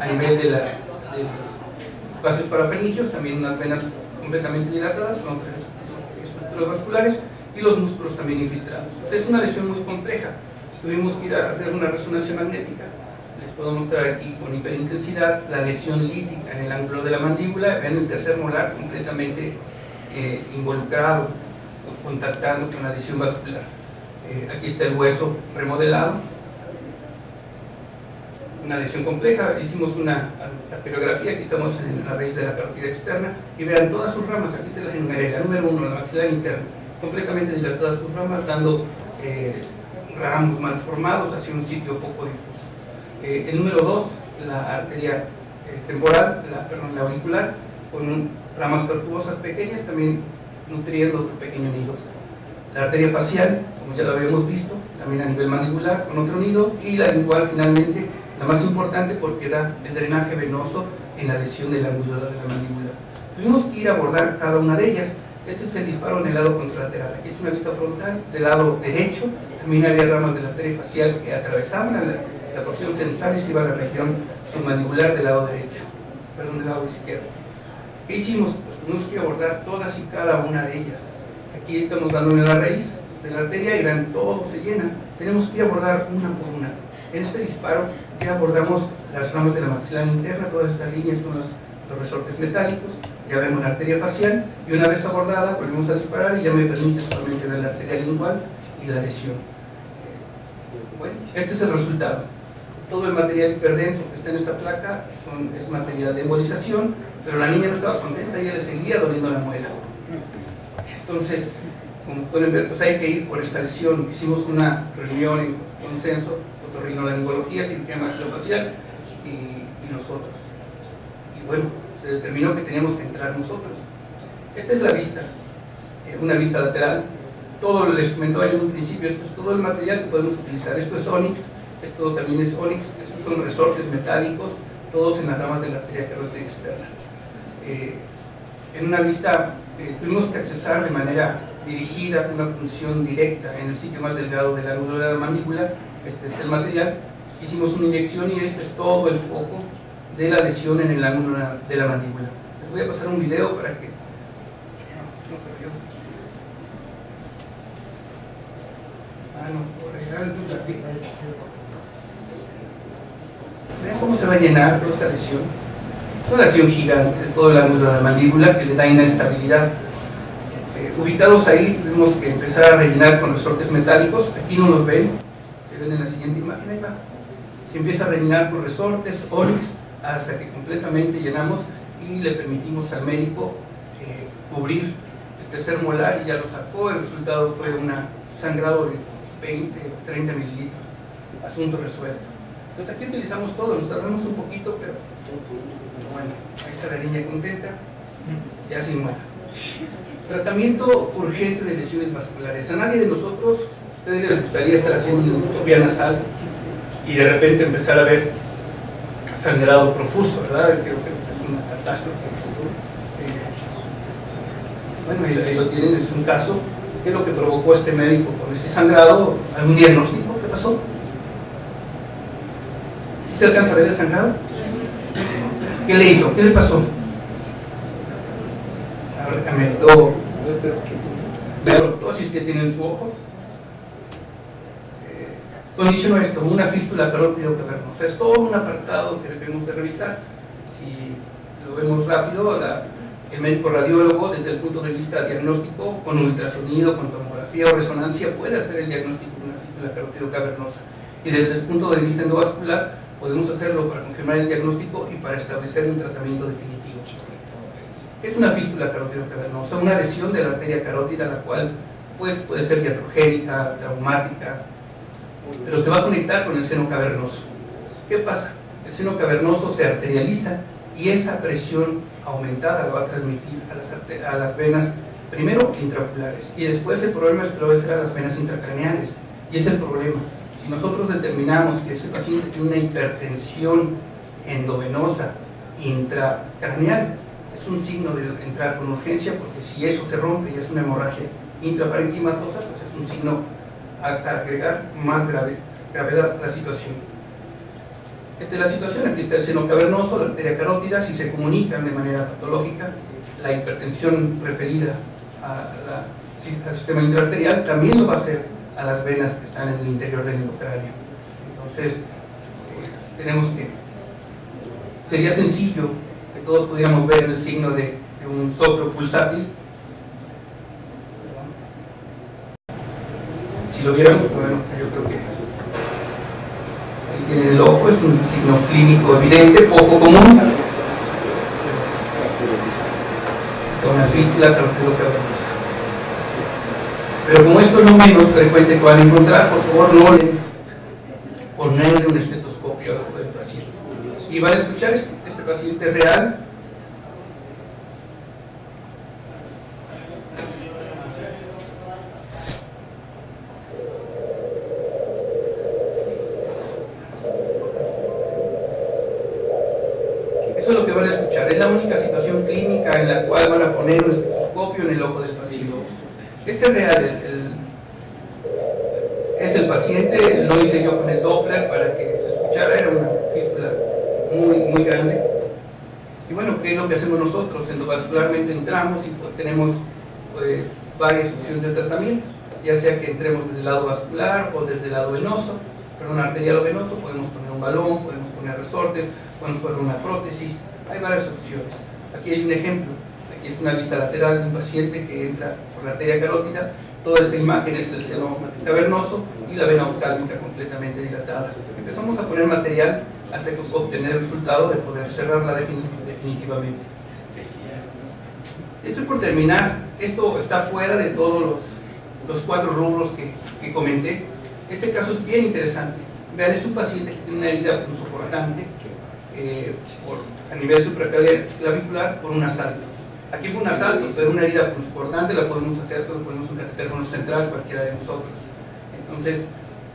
a nivel de, la, de los espacios paraferningios, también unas venas completamente dilatadas con otras estructuras vasculares y los músculos también infiltrados. es una lesión muy compleja. Tuvimos que ir a hacer una resonancia magnética. Les puedo mostrar aquí con hiperintensidad la lesión lítica en el ángulo de la mandíbula. Ven el tercer molar completamente eh, involucrado. contactando con la lesión vascular. Eh, aquí está el hueso remodelado, una lesión compleja, hicimos una arteriografía, aquí estamos en la raíz de la carótida externa, y vean todas sus ramas, aquí se las enumeré, la número uno, la maxilar interna, completamente dilatadas sus ramas, dando eh, ramos mal formados hacia un sitio poco difuso. Eh, el número dos, la arteria eh, temporal, la, perdón, la auricular, con ramas tortuosas pequeñas, también nutriendo otro pequeño nido. La arteria facial, como ya lo habíamos visto, también a nivel mandibular, con otro nido, y la lingual finalmente la más importante porque da el drenaje venoso en la lesión del ángulo de la mandíbula. Tuvimos que ir a abordar cada una de ellas. Este es el disparo en el lado contralateral. Aquí es una vista frontal del lado derecho. También había ramas de la arteria facial que atravesaban la, la porción central y se iba a la región submandibular del lado derecho, perdón, del lado izquierdo. ¿Qué hicimos? Pues tuvimos que abordar todas y cada una de ellas. Aquí estamos dándole la raíz de la arteria y todo se llena. Tenemos que abordar una por una. En este disparo abordamos las ramas de la maxilar interna, todas estas líneas son los, resortes metálicos, ya vemos la arteria facial y una vez abordada volvemos a disparar y ya me permite solamente ver la arteria lingual y la lesión. Bueno, este es el resultado. Todo el material hiperdenso que está en esta placa es material de embolización, pero la niña no estaba contenta, ella le seguía doliendo la muela. Entonces, como pueden ver, pues hay que ir por esta lesión. Hicimos una reunión en consenso cirugía maxilofacial y, nosotros. Y bueno, se determinó que teníamos que entrar nosotros. Esta es la vista, eh, una vista lateral. Todo les comentaba en un principio, esto es todo el material que podemos utilizar. Esto es Onyx, esto también es Onyx, estos son resortes metálicos, todos en las ramas de la arteria carótida externa. Eh, en una vista eh, tuvimos que accesar de manera dirigida, una función directa en el sitio más delgado del ángulo de la mandíbula este es el material, hicimos una inyección y este es todo el foco de la lesión en el ángulo de la mandíbula. Les voy a pasar un video para que... Ah, Vean cómo se va a llenar toda esta lesión. Es una lesión gigante de todo el ángulo de la mandíbula que le da inestabilidad. Eh, ubicados ahí tuvimos que empezar a rellenar con resortes metálicos. Aquí no los ven, ven en la siguiente imagen, ahí va. Se empieza a rellenar por resortes, onyx, hasta que completamente llenamos y le permitimos al médico eh, cubrir el tercer molar y ya lo sacó. El resultado fue un sangrado de 20 o 30 mililitros. Asunto resuelto. Entonces aquí utilizamos todo, nos tardamos un poquito, pero bueno, ahí está la niña contenta, ya sin muela. Tratamiento urgente de lesiones vasculares. A nadie de nosotros ustedes les gustaría estar haciendo una endoscopia nasal y de repente empezar a ver sangrado profuso, ¿verdad? Creo que es una catástrofe. Bueno, ahí, lo tienen, es un caso. ¿Qué es lo que provocó este médico con ese sangrado? ¿Algún diagnóstico? ¿Qué pasó? ¿Sí se alcanza a ver el sangrado? ¿Qué le hizo? ¿Qué le pasó? A ver, camentó. la que tiene en su ojo condicionó esto, una fístula carótido cavernosa. Es todo un apartado que debemos de revisar. Si lo vemos rápido, el médico radiólogo, desde el punto de vista diagnóstico, con ultrasonido, con tomografía o resonancia, puede hacer el diagnóstico de una fístula carótido cavernosa. Y desde el punto de vista endovascular, podemos hacerlo para confirmar el diagnóstico y para establecer un tratamiento definitivo. Es una fístula carótido cavernosa, una lesión de la arteria carótida, la cual pues, puede ser iatrogénica, traumática, pero se va a conectar con el seno cavernoso. ¿Qué pasa? El seno cavernoso se arterializa y esa presión aumentada la va a transmitir a las, venas, primero intraoculares, y después el problema es que lo va a hacer a las venas intracraneales. Y es el problema. Si nosotros determinamos que ese paciente tiene una hipertensión endovenosa intracraneal, es un signo de entrar con urgencia, porque si eso se rompe y es una hemorragia intraparenquimatosa, pues es un signo agregar más grave, gravedad a la situación. Esta es la situación, aquí está el seno cavernoso, la arteria carótida, si se comunican de manera patológica, la hipertensión referida al sistema intraarterial también lo va a hacer a las venas que están en el interior del endocráneo. Entonces, eh, tenemos que, sería sencillo que todos pudiéramos ver el signo de, de un soplo pulsátil, lo viéramos, bueno, yo creo que ahí tienen el ojo, es un signo clínico evidente, poco común. Son una fístula carotero cavernosa. Pero como esto es lo menos frecuente que van a encontrar, por favor no le ponerle un estetoscopio al ojo del paciente. Y van a escuchar este, este paciente real Eso es lo que van a escuchar. Es la única situación clínica en la cual van a poner un estetoscopio en el ojo del paciente. Este es real. es el paciente, lo hice yo con el Doppler para que se escuchara. Era una fístula muy, muy grande. Y bueno, ¿qué es lo que hacemos nosotros? Endovascularmente entramos y pues, tenemos pues, varias opciones de tratamiento, ya sea que entremos desde el lado vascular o desde el lado venoso, perdón, arterial o venoso, podemos poner un balón, podemos poner resortes, podemos poner una prótesis, hay varias opciones. Aquí hay un ejemplo, aquí es una vista lateral de un paciente que entra por la arteria carótida, toda esta imagen es el seno cavernoso y la vena oftálmica completamente dilatada. Empezamos a poner material hasta que obtener el resultado de poder cerrarla defini- definitivamente. Estoy por terminar. Esto está fuera de todos los, los cuatro rubros que, que comenté. Este caso es bien interesante. Vean, es un paciente que tiene una herida punzocortante eh, por- a nivel supraclavicular por un asalto. Aquí fue un asalto, pero una herida punzocortante la podemos hacer cuando ponemos un catéter central, cualquiera de nosotros. Entonces,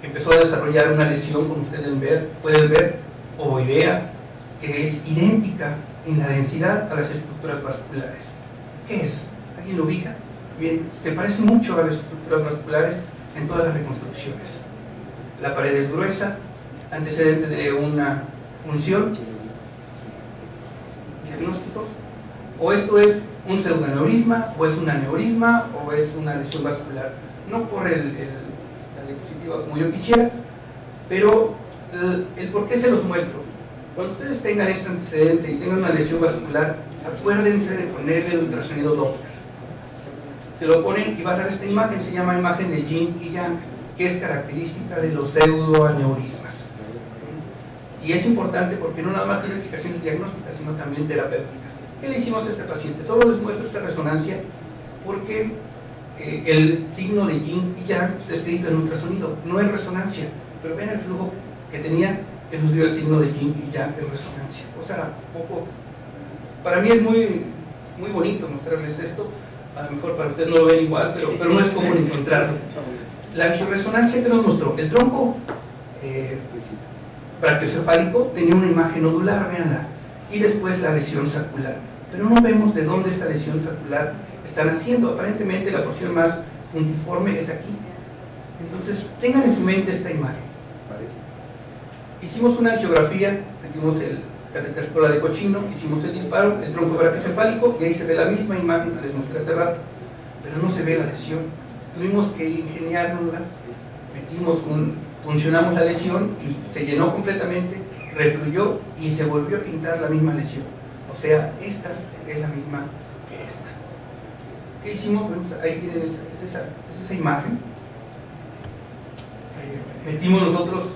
empezó a desarrollar una lesión, como ustedes ver, pueden ver, ovoidea, que es idéntica en la densidad a las estructuras vasculares. ¿Qué es? ¿Alguien lo ubica? Bien, se parece mucho a las estructuras vasculares en todas las reconstrucciones. La pared es gruesa, antecedente de una punción. Diagnóstico. O esto es un pseudoneurisma, o es un aneurisma, o es una lesión vascular. No corre el, el- la diapositiva como yo quisiera, pero el, el por qué se los muestro. Cuando ustedes tengan este antecedente y tengan una lesión vascular, acuérdense de ponerle el ultrasonido Doppler. Se lo ponen y va a dar esta imagen, se llama imagen de yin y yang, que es característica de los pseudoaneurismas. Y es importante porque no nada más tiene aplicaciones diagnósticas, sino también terapéuticas. ¿Qué le hicimos a este paciente? Solo les muestro esta resonancia porque eh, el signo de yin y yang está escrito en ultrasonido, no es resonancia, pero ven el flujo que tenía que nos dio el signo de yin y yang en resonancia. O sea, poco. Para mí es muy, muy bonito mostrarles esto. A lo mejor para ustedes no lo ven igual, pero, pero no es común encontrarlo. La resonancia que nos mostró, el tronco eh, brachiocefálico tenía una imagen nodular, véanla, y después la lesión saccular. Pero no vemos de dónde esta lesión saccular está naciendo. Aparentemente la porción más puntiforme es aquí. Entonces, tengan en su mente esta imagen. Hicimos una angiografía, metimos el catéter cola de cochino, hicimos el disparo, el tronco brachiocefálico, y ahí se ve la misma imagen que les mostré hace rato, pero no se ve la lesión. Tuvimos que ingeniárnosla, metimos un, funcionamos la lesión y se llenó completamente, refluyó y se volvió a pintar la misma lesión. O sea, esta es la misma que esta. ¿Qué hicimos? Pues ahí tienen esa, es esa, es esa imagen. Eh, metimos nosotros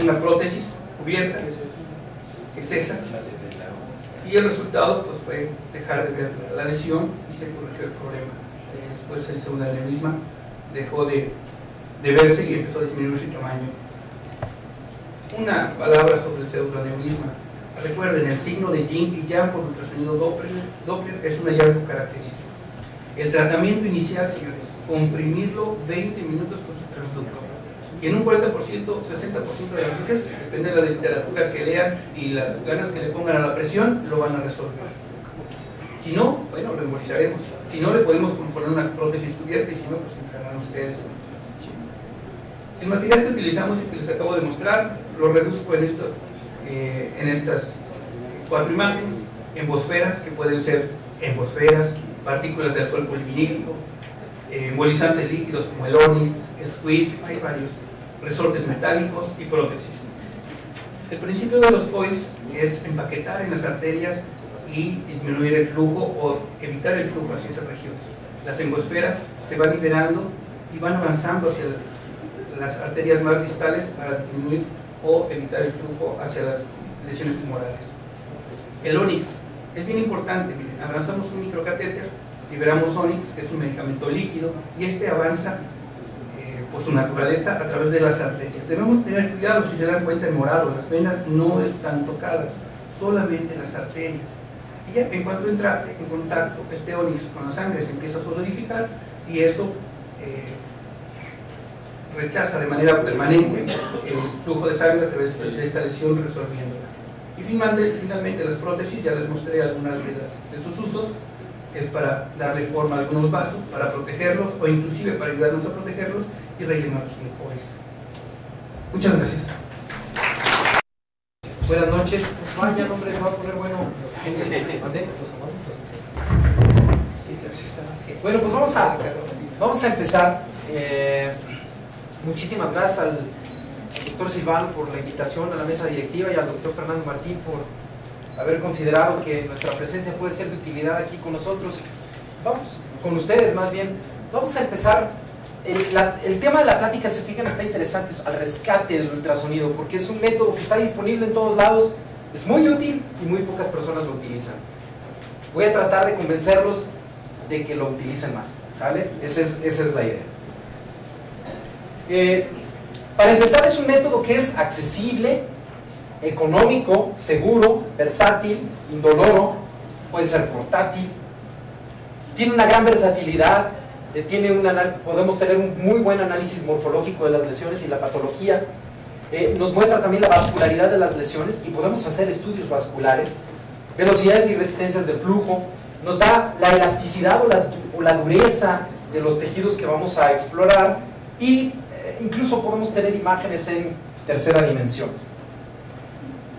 una prótesis cubierta, que es esa, y el resultado pues, fue dejar de ver la lesión y se corrigió el problema. Eh, Después el segundo aneurisma dejó de, de verse y empezó a disminuir su tamaño. Una palabra sobre el pseudoaneurisma. Recuerden, el signo de yin y yang por ultrasonido Doppler, Doppler es un hallazgo característico. El tratamiento inicial, señores, comprimirlo 20 minutos con su transductor. Y en un 40%, 60% de las veces, depende de las literaturas que lean y las ganas que le pongan a la presión, lo van a resolver. Si no, bueno, lo embolizaremos. Si no, le podemos poner una prótesis cubierta y si no, pues encargarán ustedes. El material que utilizamos y que les acabo de mostrar, lo reduzco en, estos, eh, en estas cuatro imágenes, embosferas, que pueden ser embosferas, partículas de alcohol polivinílico, eh, embolizantes líquidos como el Onix, Squid, hay varios, resortes metálicos y prótesis. El principio de los coils es empaquetar en las arterias y disminuir el flujo o evitar el flujo hacia esas regiones. Las embosferas se van liberando y van avanzando hacia el- las arterias más distales para disminuir o evitar el flujo hacia las lesiones tumorales. El Onix es bien importante, miren, avanzamos un microcatéter, liberamos Onix, que es un medicamento líquido, y este avanza eh, por su naturaleza a través de las arterias. Debemos tener cuidado si se dan cuenta en morado, las venas no están tocadas, solamente las arterias. Y ya en cuanto entra en contacto este Onix con la sangre se empieza a solidificar y eso eh, rechaza de manera permanente el flujo de sangre a través de esta lesión resolviéndola. Y finalmente, finalmente las prótesis, ya les mostré algunas de, de sus usos, es para darle forma a algunos vasos, para protegerlos o inclusive para ayudarnos a protegerlos y rellenarlos mejores. Muchas gracias. Buenas noches. Vaya, hombre, se va a poner bueno. Bueno, pues vamos a, vamos a empezar. Eh, muchísimas gracias al doctor Silvano por la invitación a la mesa directiva y al doctor Fernando Martín por haber considerado que nuestra presencia puede ser de utilidad aquí con nosotros. Vamos, con ustedes más bien. Vamos a empezar. El, tema de la plática, se fijan, está interesante, es al rescate del ultrasonido, porque es un método que está disponible en todos lados, es muy útil y muy pocas personas lo utilizan. Voy a tratar de convencerlos de que lo utilicen más, ¿vale? Esa es, esa es la idea. Eh, para empezar, es un método que es accesible, económico, seguro, versátil, indoloro, puede ser portátil, tiene una gran versatilidad, eh, tiene una, podemos tener un muy buen análisis morfológico de las lesiones y la patología, eh, nos muestra también la vascularidad de las lesiones y podemos hacer estudios vasculares, velocidades y resistencias del flujo, nos da la elasticidad o la, o la dureza de los tejidos que vamos a explorar y incluso podemos tener imágenes en tercera dimensión.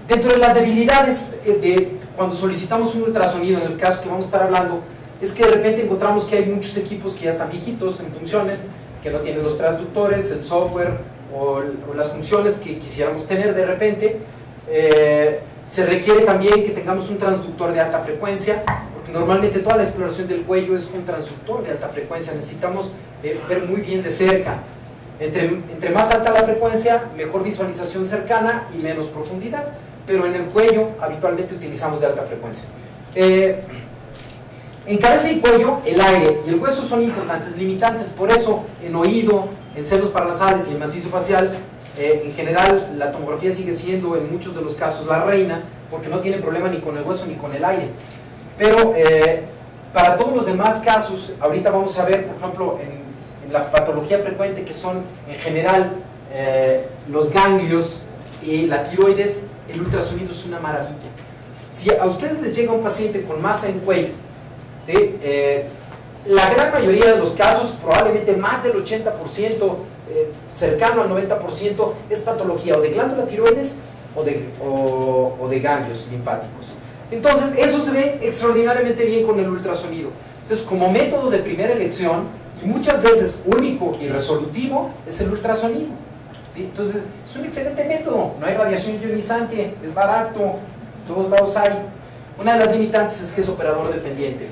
Dentro de las debilidades eh, de cuando solicitamos un ultrasonido, en el caso que vamos a estar hablando, es que de repente encontramos que hay muchos equipos que ya están viejitos en funciones, que no tienen los transductores, el software o, las funciones que quisiéramos tener de repente. Eh, se requiere también que tengamos un transductor de alta frecuencia, porque normalmente toda la exploración del cuello es con transductor de alta frecuencia, necesitamos eh, ver muy bien de cerca. Entre, entre más alta la frecuencia, mejor visualización cercana y menos profundidad pero en el cuello habitualmente utilizamos de alta frecuencia. Eh, en cabeza y cuello, el aire y el hueso son importantes limitantes, por eso en oído, en senos paranasales y en macizo facial, eh, en general la tomografía sigue siendo en muchos de los casos la reina, porque no tiene problema ni con el hueso ni con el aire. Pero eh, para todos los demás casos, ahorita vamos a ver, por ejemplo, en, en la patología frecuente que son en general eh, los ganglios y la tiroides, el ultrasonido es una maravilla. Si a ustedes les llega un paciente con masa en cuello, ¿sí? eh, la gran mayoría de los casos, probablemente más del 80%, eh, cercano al 90%, es patología o de glándula tiroides o de, o, o de ganglios linfáticos. Entonces, eso se ve extraordinariamente bien con el ultrasonido. Entonces, como método de primera elección, y muchas veces único y resolutivo, es el ultrasonido. ¿sí? Entonces, es un excelente método, no hay radiación ionizante, es barato, todos lados hay. Una de las limitantes es que es operador dependiente.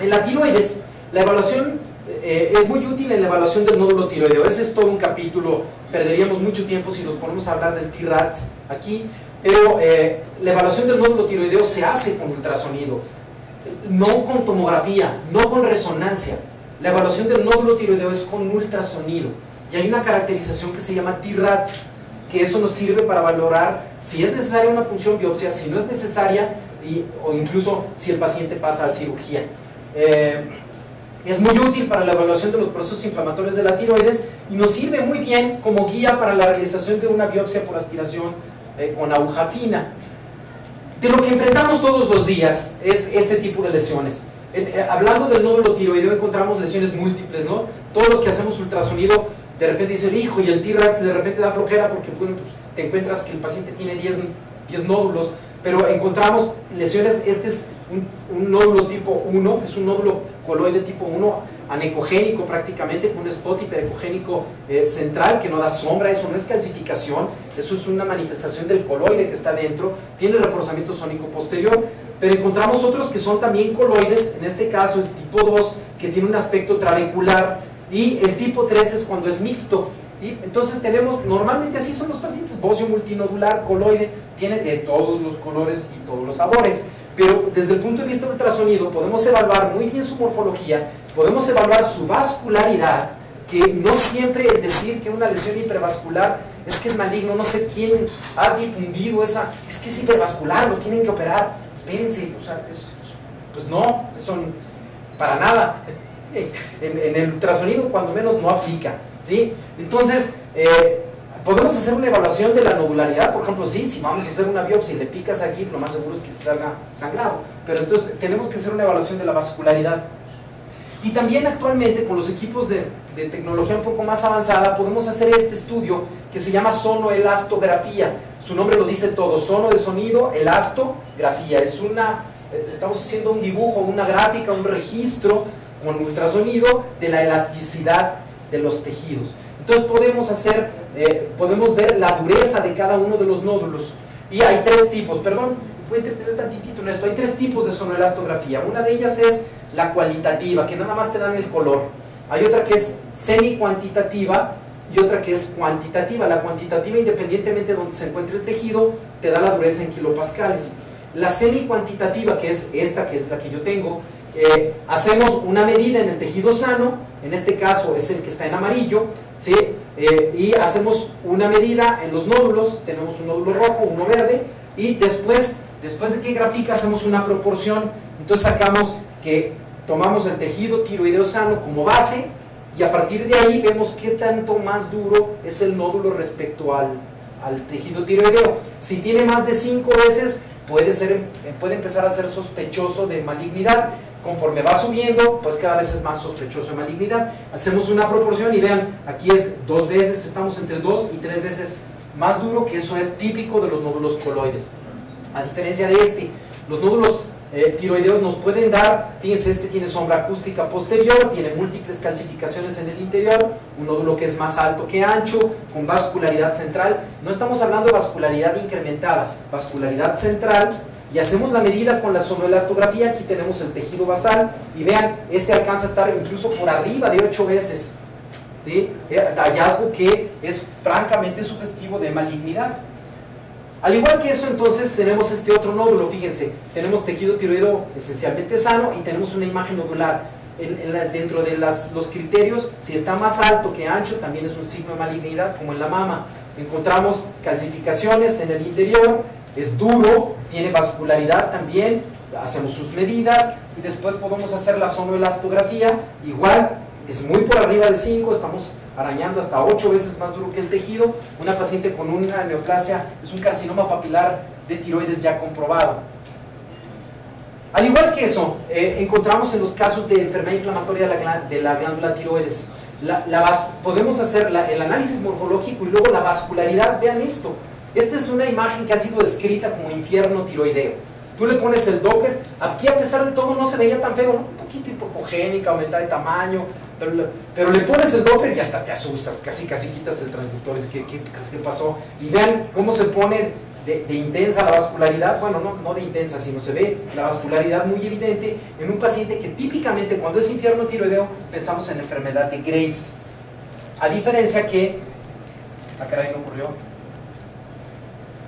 En la tiroides, la evaluación eh, es muy útil en la evaluación del nódulo tiroideo. Ese es todo un capítulo, perderíamos mucho tiempo si nos ponemos a hablar del T-RATS aquí, pero eh, la evaluación del nódulo tiroideo se hace con ultrasonido, no con tomografía, no con resonancia. La evaluación del nódulo tiroideo es con ultrasonido. Y hay una caracterización que se llama T-RATS, que eso nos sirve para valorar si es necesaria una punción biopsia, si no es necesaria, y, o incluso si el paciente pasa a cirugía. Eh, es muy útil para la evaluación de los procesos inflamatorios de la tiroides y nos sirve muy bien como guía para la realización de una biopsia por aspiración eh, con aguja fina. De lo que enfrentamos todos los días es este tipo de lesiones. Eh, hablando del nódulo tiroideo encontramos lesiones múltiples, ¿no? Todos los que hacemos ultrasonido de repente dicen, hijo, y el T-RATS de repente da flojera porque pues, te encuentras que el paciente tiene 10, 10 nódulos, pero encontramos lesiones, este es un, un, nódulo tipo 1, es un nódulo coloide tipo 1, anecogénico prácticamente, con un spot hiperecogénico eh, central que no da sombra, eso no es calcificación, eso es una manifestación del coloide que está dentro, tiene reforzamiento sónico posterior, pero encontramos otros que son también coloides, en este caso es tipo 2, que tiene un aspecto trabecular, y el tipo 3 es cuando es mixto. ¿sí? Entonces tenemos, normalmente así son los pacientes, bocio multinodular, coloide, tiene de todos los colores y todos los sabores. Pero desde el punto de vista del ultrasonido podemos evaluar muy bien su morfología, podemos evaluar su vascularidad, que no siempre decir que una lesión hipervascular es que es maligno, no sé quién ha difundido esa, es que es hipervascular, lo tienen que operar, espérense, o sea, pues no, son para nada. En, el ultrasonido cuando menos no aplica, ¿sí? Entonces, eh, podemos hacer una evaluación de la nodularidad, por ejemplo, sí, si vamos a hacer una biopsia y le picas aquí, lo más seguro es que te salga sangrado, pero entonces tenemos que hacer una evaluación de la vascularidad. Y también actualmente con los equipos de, tecnología un poco más avanzada podemos hacer este estudio que se llama sonoelastografía. Su nombre lo dice todo, sono de sonido, elastografía. Es una, estamos haciendo un dibujo, una gráfica, un registro con ultrasonido de la elasticidad de los tejidos. Entonces podemos hacer, eh, podemos ver la dureza de cada uno de los nódulos. Y hay tres tipos, perdón, voy a tantitito en esto, hay tres tipos de sonoelastografía. Una de ellas es la cualitativa, que nada más te dan el color. Hay otra que es semi-cuantitativa y otra que es cuantitativa. La cuantitativa, independientemente de donde se encuentre el tejido, te da la dureza en kilopascales. La semi-cuantitativa, que es esta, que es la que yo tengo, eh, hacemos una medida en el tejido sano, en este caso es el que está en amarillo, ¿sí? Eh, y hacemos una medida en los nódulos, tenemos un nódulo rojo, uno verde, y después, después de que grafica, hacemos una proporción, entonces sacamos que tomamos el tejido tiroideo sano como base y a partir de ahí vemos qué tanto más duro es el nódulo respecto al, tejido tiroideo. Si tiene más de 5 veces, puede, ser, puede empezar a ser sospechoso de malignidad. Conforme va subiendo, pues cada vez es más sospechoso de malignidad. Hacemos una proporción y vean, aquí es dos veces, estamos entre dos y tres veces más duro, que eso es típico de los nódulos coloides. A diferencia de este, los nódulos eh, tiroideos nos pueden dar, fíjense, este tiene sombra acústica posterior, tiene múltiples calcificaciones en el interior, un nódulo que es más alto que ancho, con vascularidad central. No estamos hablando de vascularidad incrementada, vascularidad central, y hacemos la medida con la sonoelastografía, aquí tenemos el tejido basal, y vean, este alcanza a estar incluso por arriba de 8 veces, ¿sí? Eh, hallazgo que es francamente sugestivo de malignidad. Al igual que eso, entonces tenemos este otro nódulo, fíjense, tenemos tejido tiroideo esencialmente sano y tenemos una imagen nodular. dentro de los criterios, si está más alto que ancho, también es un signo de malignidad, como en la mama. Encontramos calcificaciones en el interior, es duro, tiene vascularidad también, hacemos sus medidas y después podemos hacer la sonoelastografía, igual es muy por arriba de 5, estamos arañando hasta 8 veces más duro que el tejido. Una paciente con una neoplasia es un carcinoma papilar de tiroides ya comprobado. Al igual que eso, eh, encontramos en los casos de enfermedad inflamatoria de la, glándula tiroides. La, podemos hacer el análisis morfológico y luego la vascularidad. Vean esto. Esta es una imagen que ha sido descrita como infierno tiroideo. Tú le pones el Doppler, aquí a pesar de todo no se veía tan feo, un poquito hipocogénica, aumentada de tamaño, pero le, pones el Doppler y hasta te asustas, casi casi quitas el transductor, es que, ¿qué, pasó? Y vean cómo se pone de, intensa la vascularidad, bueno, no, no de intensa, sino se ve la vascularidad muy evidente en un paciente que típicamente cuando es infierno tiroideo pensamos en enfermedad de Graves. A diferencia que, ah caray, no ocurrió,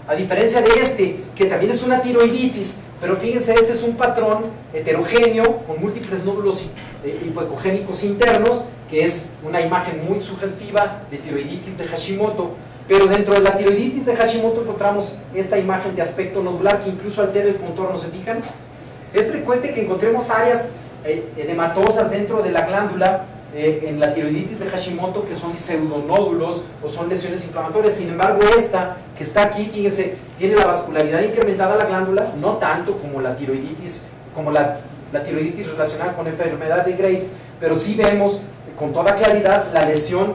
a diferencia de este, que también es una tiroiditis, pero fíjense, este es un patrón heterogéneo con múltiples nódulos eh, hipocogénicos internos, que es una imagen muy sugestiva de tiroiditis de Hashimoto. Pero dentro de la tiroiditis de Hashimoto encontramos esta imagen de aspecto nodular que incluso altera el contorno, ¿se fijan? Es frecuente que encontremos áreas eh, dentro de la glándula eh, en la tiroiditis de Hashimoto que son pseudonódulos o son lesiones inflamatorias. Sin embargo, esta que está aquí, fíjense, tiene la vascularidad incrementada la glándula, no tanto como la tiroiditis, como la, la tiroiditis relacionada con enfermedad de Graves, pero sí vemos con toda claridad la lesión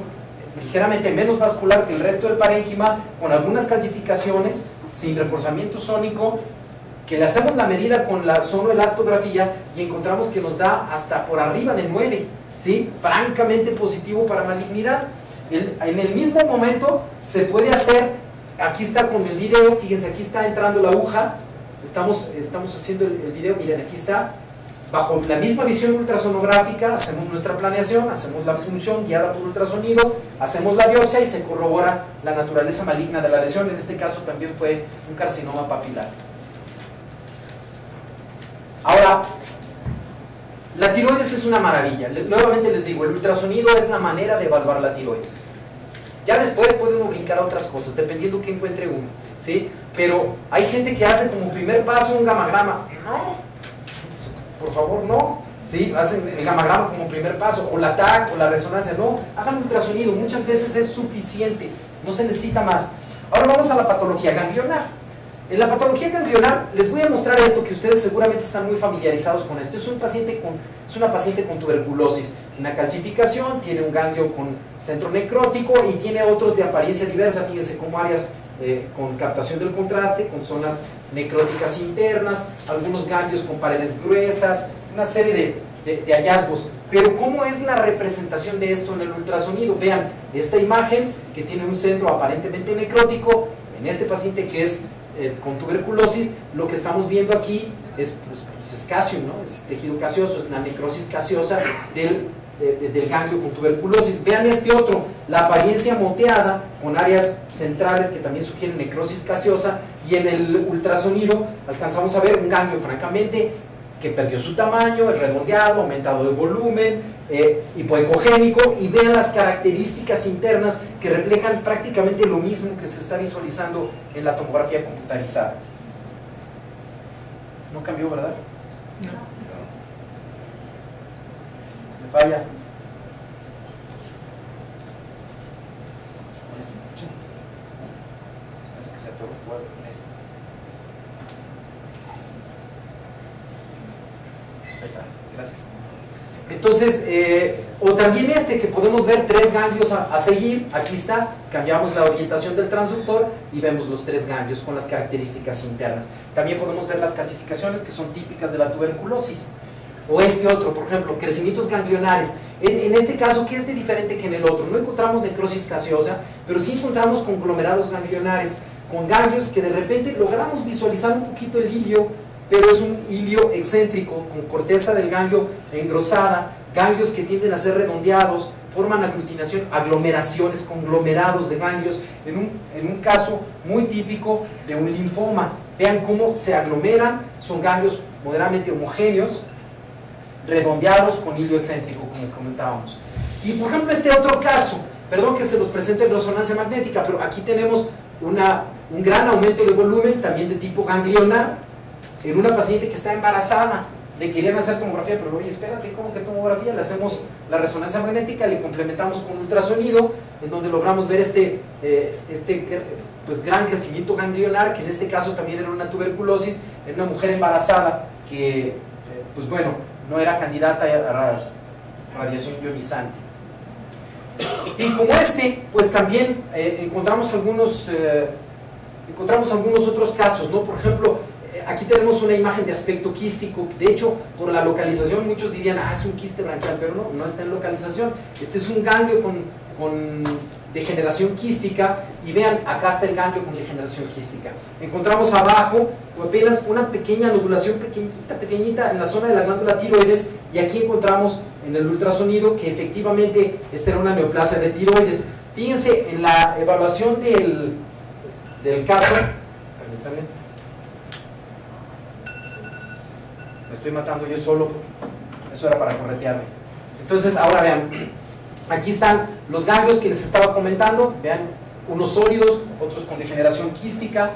ligeramente menos vascular que el resto del parénquima, con algunas calcificaciones, sin reforzamiento sónico, que le hacemos la medida con la sonoelastografía y encontramos que nos da hasta por arriba de 9 ¿sí? francamente positivo para malignidad. En el mismo momento se puede hacer, aquí está con el video, fíjense, aquí está entrando la aguja, estamos, estamos haciendo el, video, miren, aquí está, bajo la misma visión ultrasonográfica, hacemos nuestra planeación, hacemos la punción guiada por ultrasonido, hacemos la biopsia y se corrobora la naturaleza maligna de la lesión. En este caso también fue un carcinoma papilar. Ahora, la tiroides es una maravilla. Nuevamente les digo, el ultrasonido es la manera de evaluar la tiroides. Ya después pueden brincar a otras cosas, dependiendo que encuentre uno. ¿sí? Pero hay gente que hace como primer paso un gamagrama. Por favor, no. ¿sí? Hacen el gamagrama como primer paso, o la TAC, o la resonancia. No, hagan ultrasonido. Muchas veces es suficiente, no se necesita más. Ahora vamos a la patología ganglionar. En la patología ganglionar les voy a mostrar esto que ustedes seguramente están muy familiarizados con esto. Es, un paciente con, es una paciente con tuberculosis, una calcificación, tiene un ganglio con centro necrótico y tiene otros de apariencia diversa, fíjense como áreas eh, con captación del contraste, con zonas necróticas internas, algunos ganglios con paredes gruesas, una serie de, hallazgos. Pero ¿cómo es la representación de esto en el ultrasonido? Vean, esta imagen que tiene un centro aparentemente necrótico, en este paciente que es eh, con tuberculosis, lo que estamos viendo aquí es, pues, pues ¿no? es tejido casioso, es la necrosis casiosa del, del ganglio con tuberculosis. Vean este otro, la apariencia moteada con áreas centrales que también sugieren necrosis casiosa y en el ultrasonido alcanzamos a ver un ganglio francamente que perdió su tamaño, es redondeado, aumentado de volumen, eh, hipoecogénico y vean las características internas que reflejan prácticamente lo mismo que se está visualizando en la tomografía computarizada. ¿No cambió, verdad? No. ¿Me falla? Ahí está, gracias. Entonces, eh, o también este que podemos ver tres ganglios a, seguir, aquí está, cambiamos la orientación del transductor y vemos los tres ganglios con las características internas. También podemos ver las calcificaciones que son típicas de la tuberculosis. O este otro, por ejemplo, crecimientos ganglionares. En, este caso, ¿qué es de diferente que en el otro? No encontramos necrosis caseosa, pero sí encontramos conglomerados ganglionares, con ganglios que de repente logramos visualizar un poquito el hilio pero es un hilio excéntrico con corteza del ganglio engrosada, ganglios que tienden a ser redondeados, forman aglutinación, aglomeraciones, conglomerados de ganglios, en un, en un caso muy típico de un linfoma. Vean cómo se aglomeran, son ganglios moderadamente homogéneos, redondeados con hilio excéntrico, como comentábamos. Y por ejemplo este otro caso, perdón que se los presente en resonancia magnética, pero aquí tenemos una, un gran aumento de volumen, también de tipo ganglionar, en una paciente que está embarazada, le querían hacer tomografía, pero oye, espérate, ¿cómo que tomografía? Le hacemos la resonancia magnética, le complementamos con ultrasonido, en donde logramos ver este, eh, este pues, gran crecimiento ganglionar, que en este caso también era una tuberculosis, en una mujer embarazada que, eh, pues bueno, no era candidata a radiación ionizante. Y como este, pues también eh, encontramos algunos encontramos algunos otros casos, ¿no? Por ejemplo, aquí tenemos una imagen de aspecto quístico, de hecho, por la localización muchos dirían, ah, es un quiste branquial, pero no, no está en localización. Este es un ganglio con degeneración quística y vean, acá está el ganglio con degeneración quística. Encontramos abajo apenas una pequeña nodulación pequeñita, pequeñita en la zona de la glándula tiroides y aquí encontramos en el ultrasonido que efectivamente esta era una neoplasia de tiroides. Fíjense en la evaluación del, del caso, permítanme, estoy matando yo solo, eso era para corretearme. Entonces, ahora vean, aquí están los ganglios que les estaba comentando, vean, unos sólidos, otros con degeneración quística,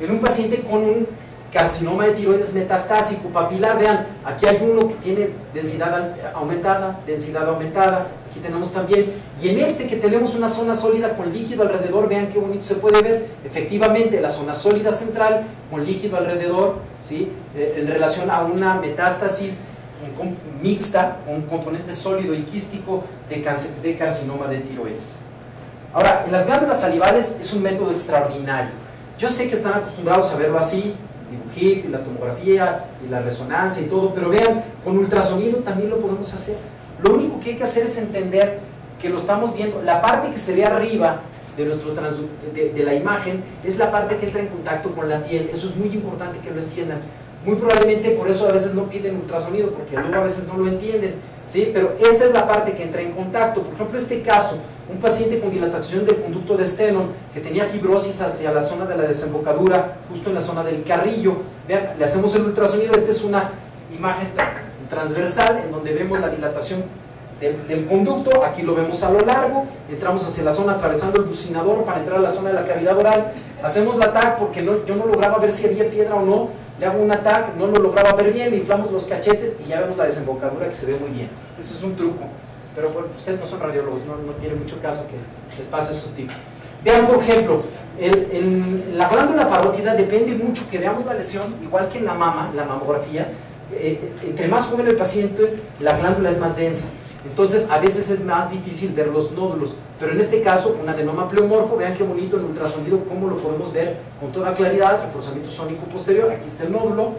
en un paciente con un carcinoma de tiroides metastásico papilar, vean, aquí hay uno que tiene densidad aumentada, densidad aumentada, aquí tenemos también, y en este que tenemos una zona sólida con líquido alrededor, vean qué bonito se puede ver, efectivamente la zona sólida central con líquido alrededor, ¿sí? Eh, en relación a una metástasis mixta, con un componente sólido y quístico de, de carcinoma de tiroides. Ahora, en las glándulas salivales es un método extraordinario. Yo sé que están acostumbrados a verlo así, dibujito y la tomografía y la resonancia y todo, pero vean, con ultrasonido también lo podemos hacer. Lo único que hay que hacer es entender que lo estamos viendo, la parte que se ve arriba de, nuestro de, la imagen es la parte que entra en contacto con la piel, eso es muy importante que lo entiendan. Muy probablemente por eso a veces no piden ultrasonido, porque luego a veces no lo entienden, ¿sí? Pero esta es la parte que entra en contacto. Por ejemplo, este caso, un paciente con dilatación del conducto de Stenon que tenía fibrosis hacia la zona de la desembocadura, justo en la zona del carrillo. Vean, le hacemos el ultrasonido, esta es una imagen transversal en donde vemos la dilatación del, conducto, aquí lo vemos a lo largo, entramos hacia la zona atravesando el bucinador para entrar a la zona de la cavidad oral, hacemos la TAC porque no, yo no lograba ver si había piedra o no, le hago un TAC, no lo lograba ver bien, le inflamos los cachetes y ya vemos la desembocadura que se ve muy bien. Eso es un truco, pero bueno, ustedes no son radiólogos, no, no tiene mucho caso que les pase esos tips. Vean, por ejemplo, el, la glándula parótida depende mucho que veamos la lesión, igual que en la mama, la mamografía, eh, entre más joven el paciente, la glándula es más densa. Entonces, a veces es más difícil ver los nódulos, pero en este caso, un adenoma pleomorfo, vean qué bonito en ultrasonido, cómo lo podemos ver con toda claridad, reforzamiento sónico posterior, aquí está el nódulo,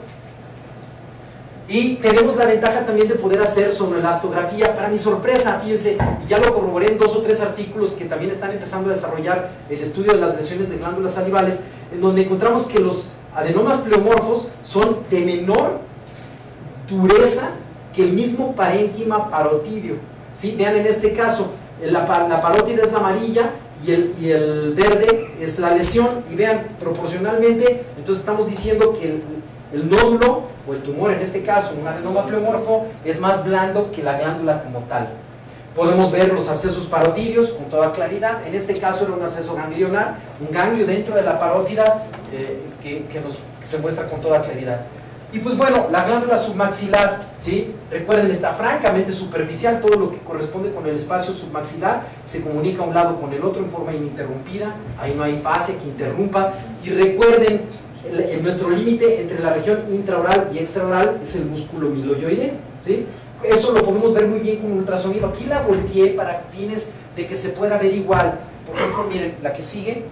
y tenemos la ventaja también de poder hacer sonelastografía. Para mi sorpresa, fíjense, ya lo corroboré en dos o tres artículos que también están empezando a desarrollar el estudio de las lesiones de glándulas salivales, en donde encontramos que los adenomas pleomorfos son de menor dureza que el mismo parénquima parotidio. ¿sí? Vean en este caso, la, la parótida es la amarilla y el, y el, verde es la lesión y vean proporcionalmente, entonces estamos diciendo que el, nódulo o el tumor en este caso, un adenoma pleomorfo, es más blando que la glándula como tal. Podemos ver los abscesos parotidios con toda claridad, en este caso era un absceso ganglionar, un ganglio dentro de la parótida eh, que, que, nos, que se muestra con toda claridad. Y pues bueno, la glándula submaxilar, ¿sí? recuerden, está francamente superficial, todo lo que corresponde con el espacio submaxilar se comunica un lado con el otro en forma ininterrumpida, ahí no hay fase que interrumpa. Y recuerden, nuestro límite entre la región intraoral y extraoral es el músculo miloyoide, ¿sí? Eso lo podemos ver muy bien con ultrasonido. Aquí la volteé para fines de que se pueda ver igual. Por ejemplo, miren, la que sigue,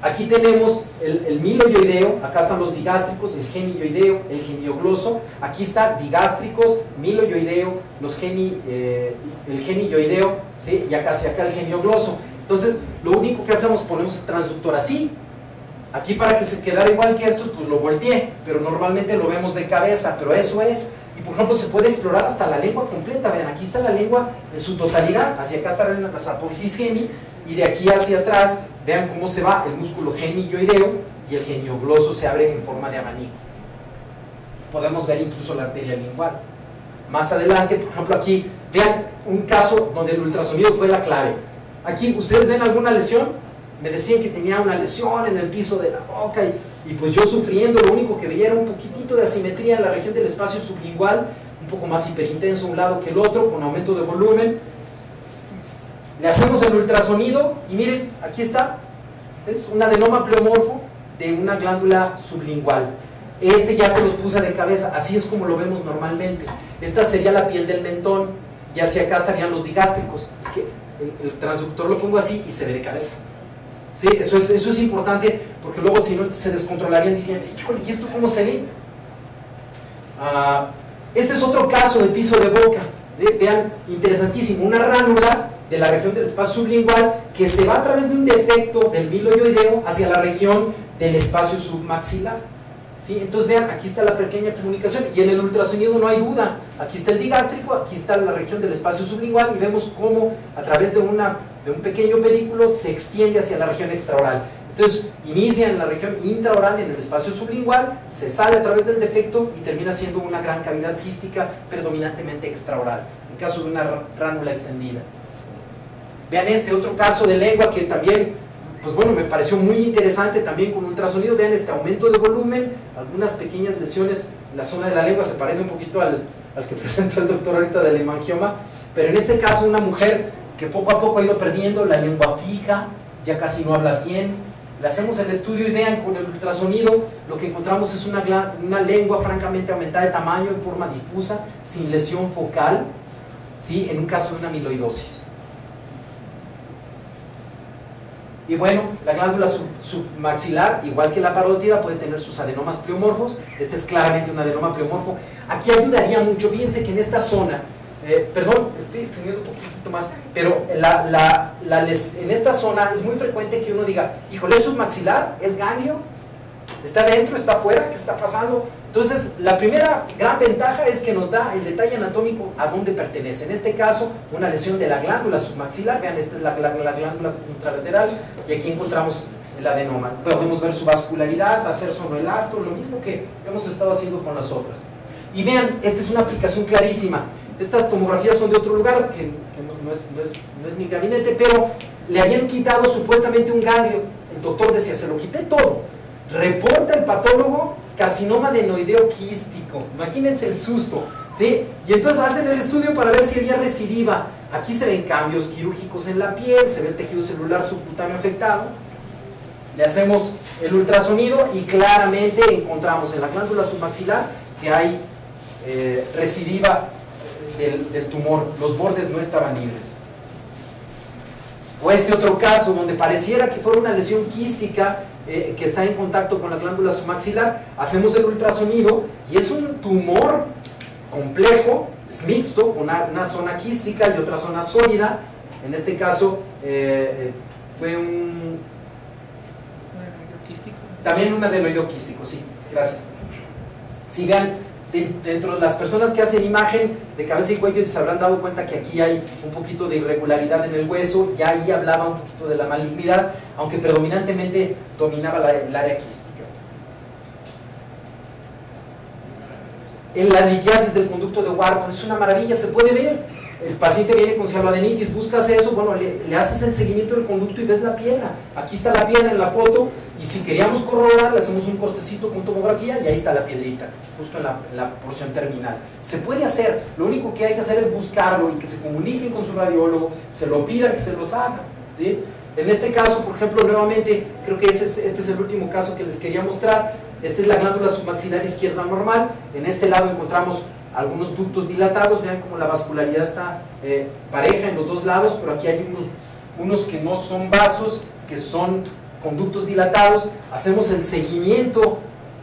Aquí tenemos el, el acá están los digástricos, el genioideo, el geniogloso, aquí está digástricos, miloyoideo, los geni, eh, el genioideo, ¿sí? y acá hacia acá el geniogloso. Entonces, lo único que hacemos, ponemos el transductor así. Aquí para que se quedara igual que estos, pues lo volteé, pero normalmente lo vemos de cabeza, pero eso es. Y por ejemplo, se puede explorar hasta la lengua completa. Vean, aquí está la lengua en su totalidad, hacia acá está la apófisis geni, y de aquí hacia atrás Vean cómo se va el músculo genioideo y el geniogloso se abre en forma de abanico. Podemos ver incluso la arteria lingual. Más adelante, por ejemplo, aquí, vean un caso donde el ultrasonido fue la clave. Aquí, ¿ustedes ven alguna lesión? Me decían que tenía una lesión en el piso de la boca y, y pues yo sufriendo, lo único que veía era un poquitito de asimetría en la región del espacio sublingual, un poco más hiperintenso un lado que el otro, con aumento de volumen, le hacemos el ultrasonido y miren, aquí está, es un adenoma pleomorfo de una glándula sublingual. Este ya se los puse de cabeza, así es como lo vemos normalmente. Esta sería la piel del mentón, y hacia acá estarían los digástricos. Es que el, transductor lo pongo así y se ve de cabeza. ¿Sí? Eso, es, eso es importante porque luego si no se descontrolarían y dirían, híjole, ¿y esto cómo se ve? Ah, este es otro caso de piso de boca. Vean, interesantísimo, una ránula de la región del espacio sublingual que se va a través de un defecto del miloyoideo hacia la región del espacio submaxilar. ¿Sí? Entonces vean, aquí está la pequeña comunicación y en el ultrasonido no hay duda. Aquí está el digástrico, aquí está la región del espacio sublingual y vemos cómo a través de, una, de un pequeño pedículo se extiende hacia la región extraoral. Entonces inicia en la región intraoral, en el espacio sublingual, se sale a través del defecto y termina siendo una gran cavidad quística predominantemente extraoral, en caso de una ránula extendida. Vean este otro caso de lengua que también, pues bueno, me pareció muy interesante también con ultrasonido. Vean este aumento de volumen, algunas pequeñas lesiones en la zona de la lengua, se parece un poquito al, que presentó el doctor ahorita del hemangioma, pero en este caso una mujer que poco a poco ha ido perdiendo la lengua fija, ya casi no habla bien. Le hacemos el estudio y vean con el ultrasonido lo que encontramos es una, una lengua francamente aumentada de tamaño en forma difusa, sin lesión focal, ¿sí? en un caso de una amiloidosis. Y bueno, la glándula submaxilar, igual que la parótida, puede tener sus adenomas pleomorfos. Este es claramente un adenoma pleomorfo. Aquí ayudaría mucho, fíjense que en esta zona, eh, perdón, estoy extendiendo un poquito más, pero en esta zona es muy frecuente que uno diga, híjole, ¿es submaxilar? ¿Es ganglio? ¿Está dentro? ¿Está afuera? ¿Qué está pasando? Entonces, la primera gran ventaja es que nos da el detalle anatómico a dónde pertenece. En este caso, una lesión de la glándula submaxilar. Vean, esta es la, la, la glándula contralateral y aquí encontramos el adenoma. Podemos ver su vascularidad, hacer sonoelastro, lo mismo que hemos estado haciendo con las otras. Y vean, esta es una aplicación clarísima. Estas tomografías son de otro lugar, que, no, es, mi gabinete, pero le habían quitado supuestamente un ganglio. El doctor decía, se lo quité todo. Reporta el patólogo carcinoma adenoideo quístico. Imagínense el susto. ¿sí? Y entonces hacen el estudio para ver si había recidiva. Aquí se ven cambios quirúrgicos en la piel, se ve el tejido celular subcutáneo afectado. Le hacemos el ultrasonido y claramente encontramos en la glándula submaxilar que hay eh, recidiva del, del, tumor, los bordes no estaban libres. O este otro caso donde pareciera que fuera una lesión quística eh, que está en contacto con la glándula submaxilar, hacemos el ultrasonido y es un tumor complejo, es mixto, una, una zona quística y otra zona sólida. En este caso eh, fue un... También un adenoido quístico, sí, gracias. Si vean, dentro de las personas que hacen imagen de cabeza y cuello se habrán dado cuenta que aquí hay un poquito de irregularidad en el hueso, ya ahí hablaba un poquito de la malignidad, aunque predominantemente dominaba la, el área quística. En la litiasis del conducto de Wharton es una maravilla, se puede ver. El paciente viene con cialodenitis, buscas eso, bueno, le, haces el seguimiento del conducto y ves la piedra. Aquí está la piedra en la foto, y si queríamos corroborar, le hacemos un cortecito con tomografía y ahí está la piedrita, justo en la, porción terminal. Se puede hacer, lo único que hay que hacer es buscarlo y que se comunique con su radiólogo, se lo pida, que se los haga. ¿sí? En este caso, por ejemplo, nuevamente, creo que ese es, este es el último caso que les quería mostrar. Esta es la glándula submaxilar izquierda normal. En este lado encontramos algunos ductos dilatados. Vean cómo la vascularidad está eh, pareja en los dos lados, pero aquí hay unos, unos que no son vasos, que son conductos dilatados, hacemos el seguimiento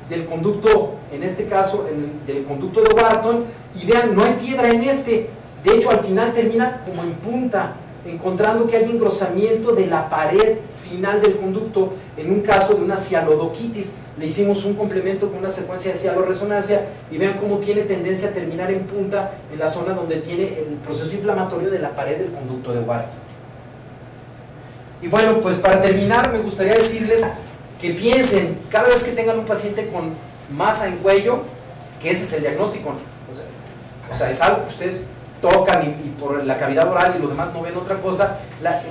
del conducto, en este caso el, del conducto de Barton, y vean, no hay piedra en este, de hecho al final termina como en punta, encontrando que hay engrosamiento de la pared final del conducto, en un caso de una cialodoquitis, le hicimos un complemento con una secuencia de cialoresonancia y vean cómo tiene tendencia a terminar en punta en la zona donde tiene el proceso inflamatorio de la pared del conducto de Barton. Y bueno, pues para terminar me gustaría decirles que piensen cada vez que tengan un paciente con masa en cuello, que ese es el diagnóstico. O sea, es algo que ustedes tocan y, por la cavidad oral y lo demás no ven otra cosa.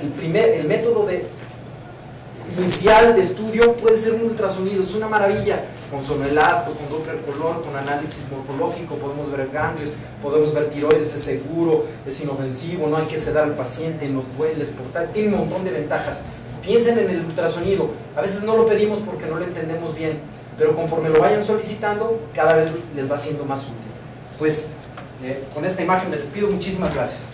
El, primer, el método de, inicial de estudio puede ser un ultrasonido, es una maravilla. Con sonoelastro, con doppler color, con análisis morfológico, podemos ver ganglios, podemos ver tiroides, es seguro, es inofensivo, no hay que sedar al paciente, no duele, es portátil, tiene un montón de ventajas. Piensen en el ultrasonido, a veces no lo pedimos porque no lo entendemos bien, pero conforme lo vayan solicitando, cada vez les va siendo más útil. Pues eh, con esta imagen me despido, muchísimas gracias.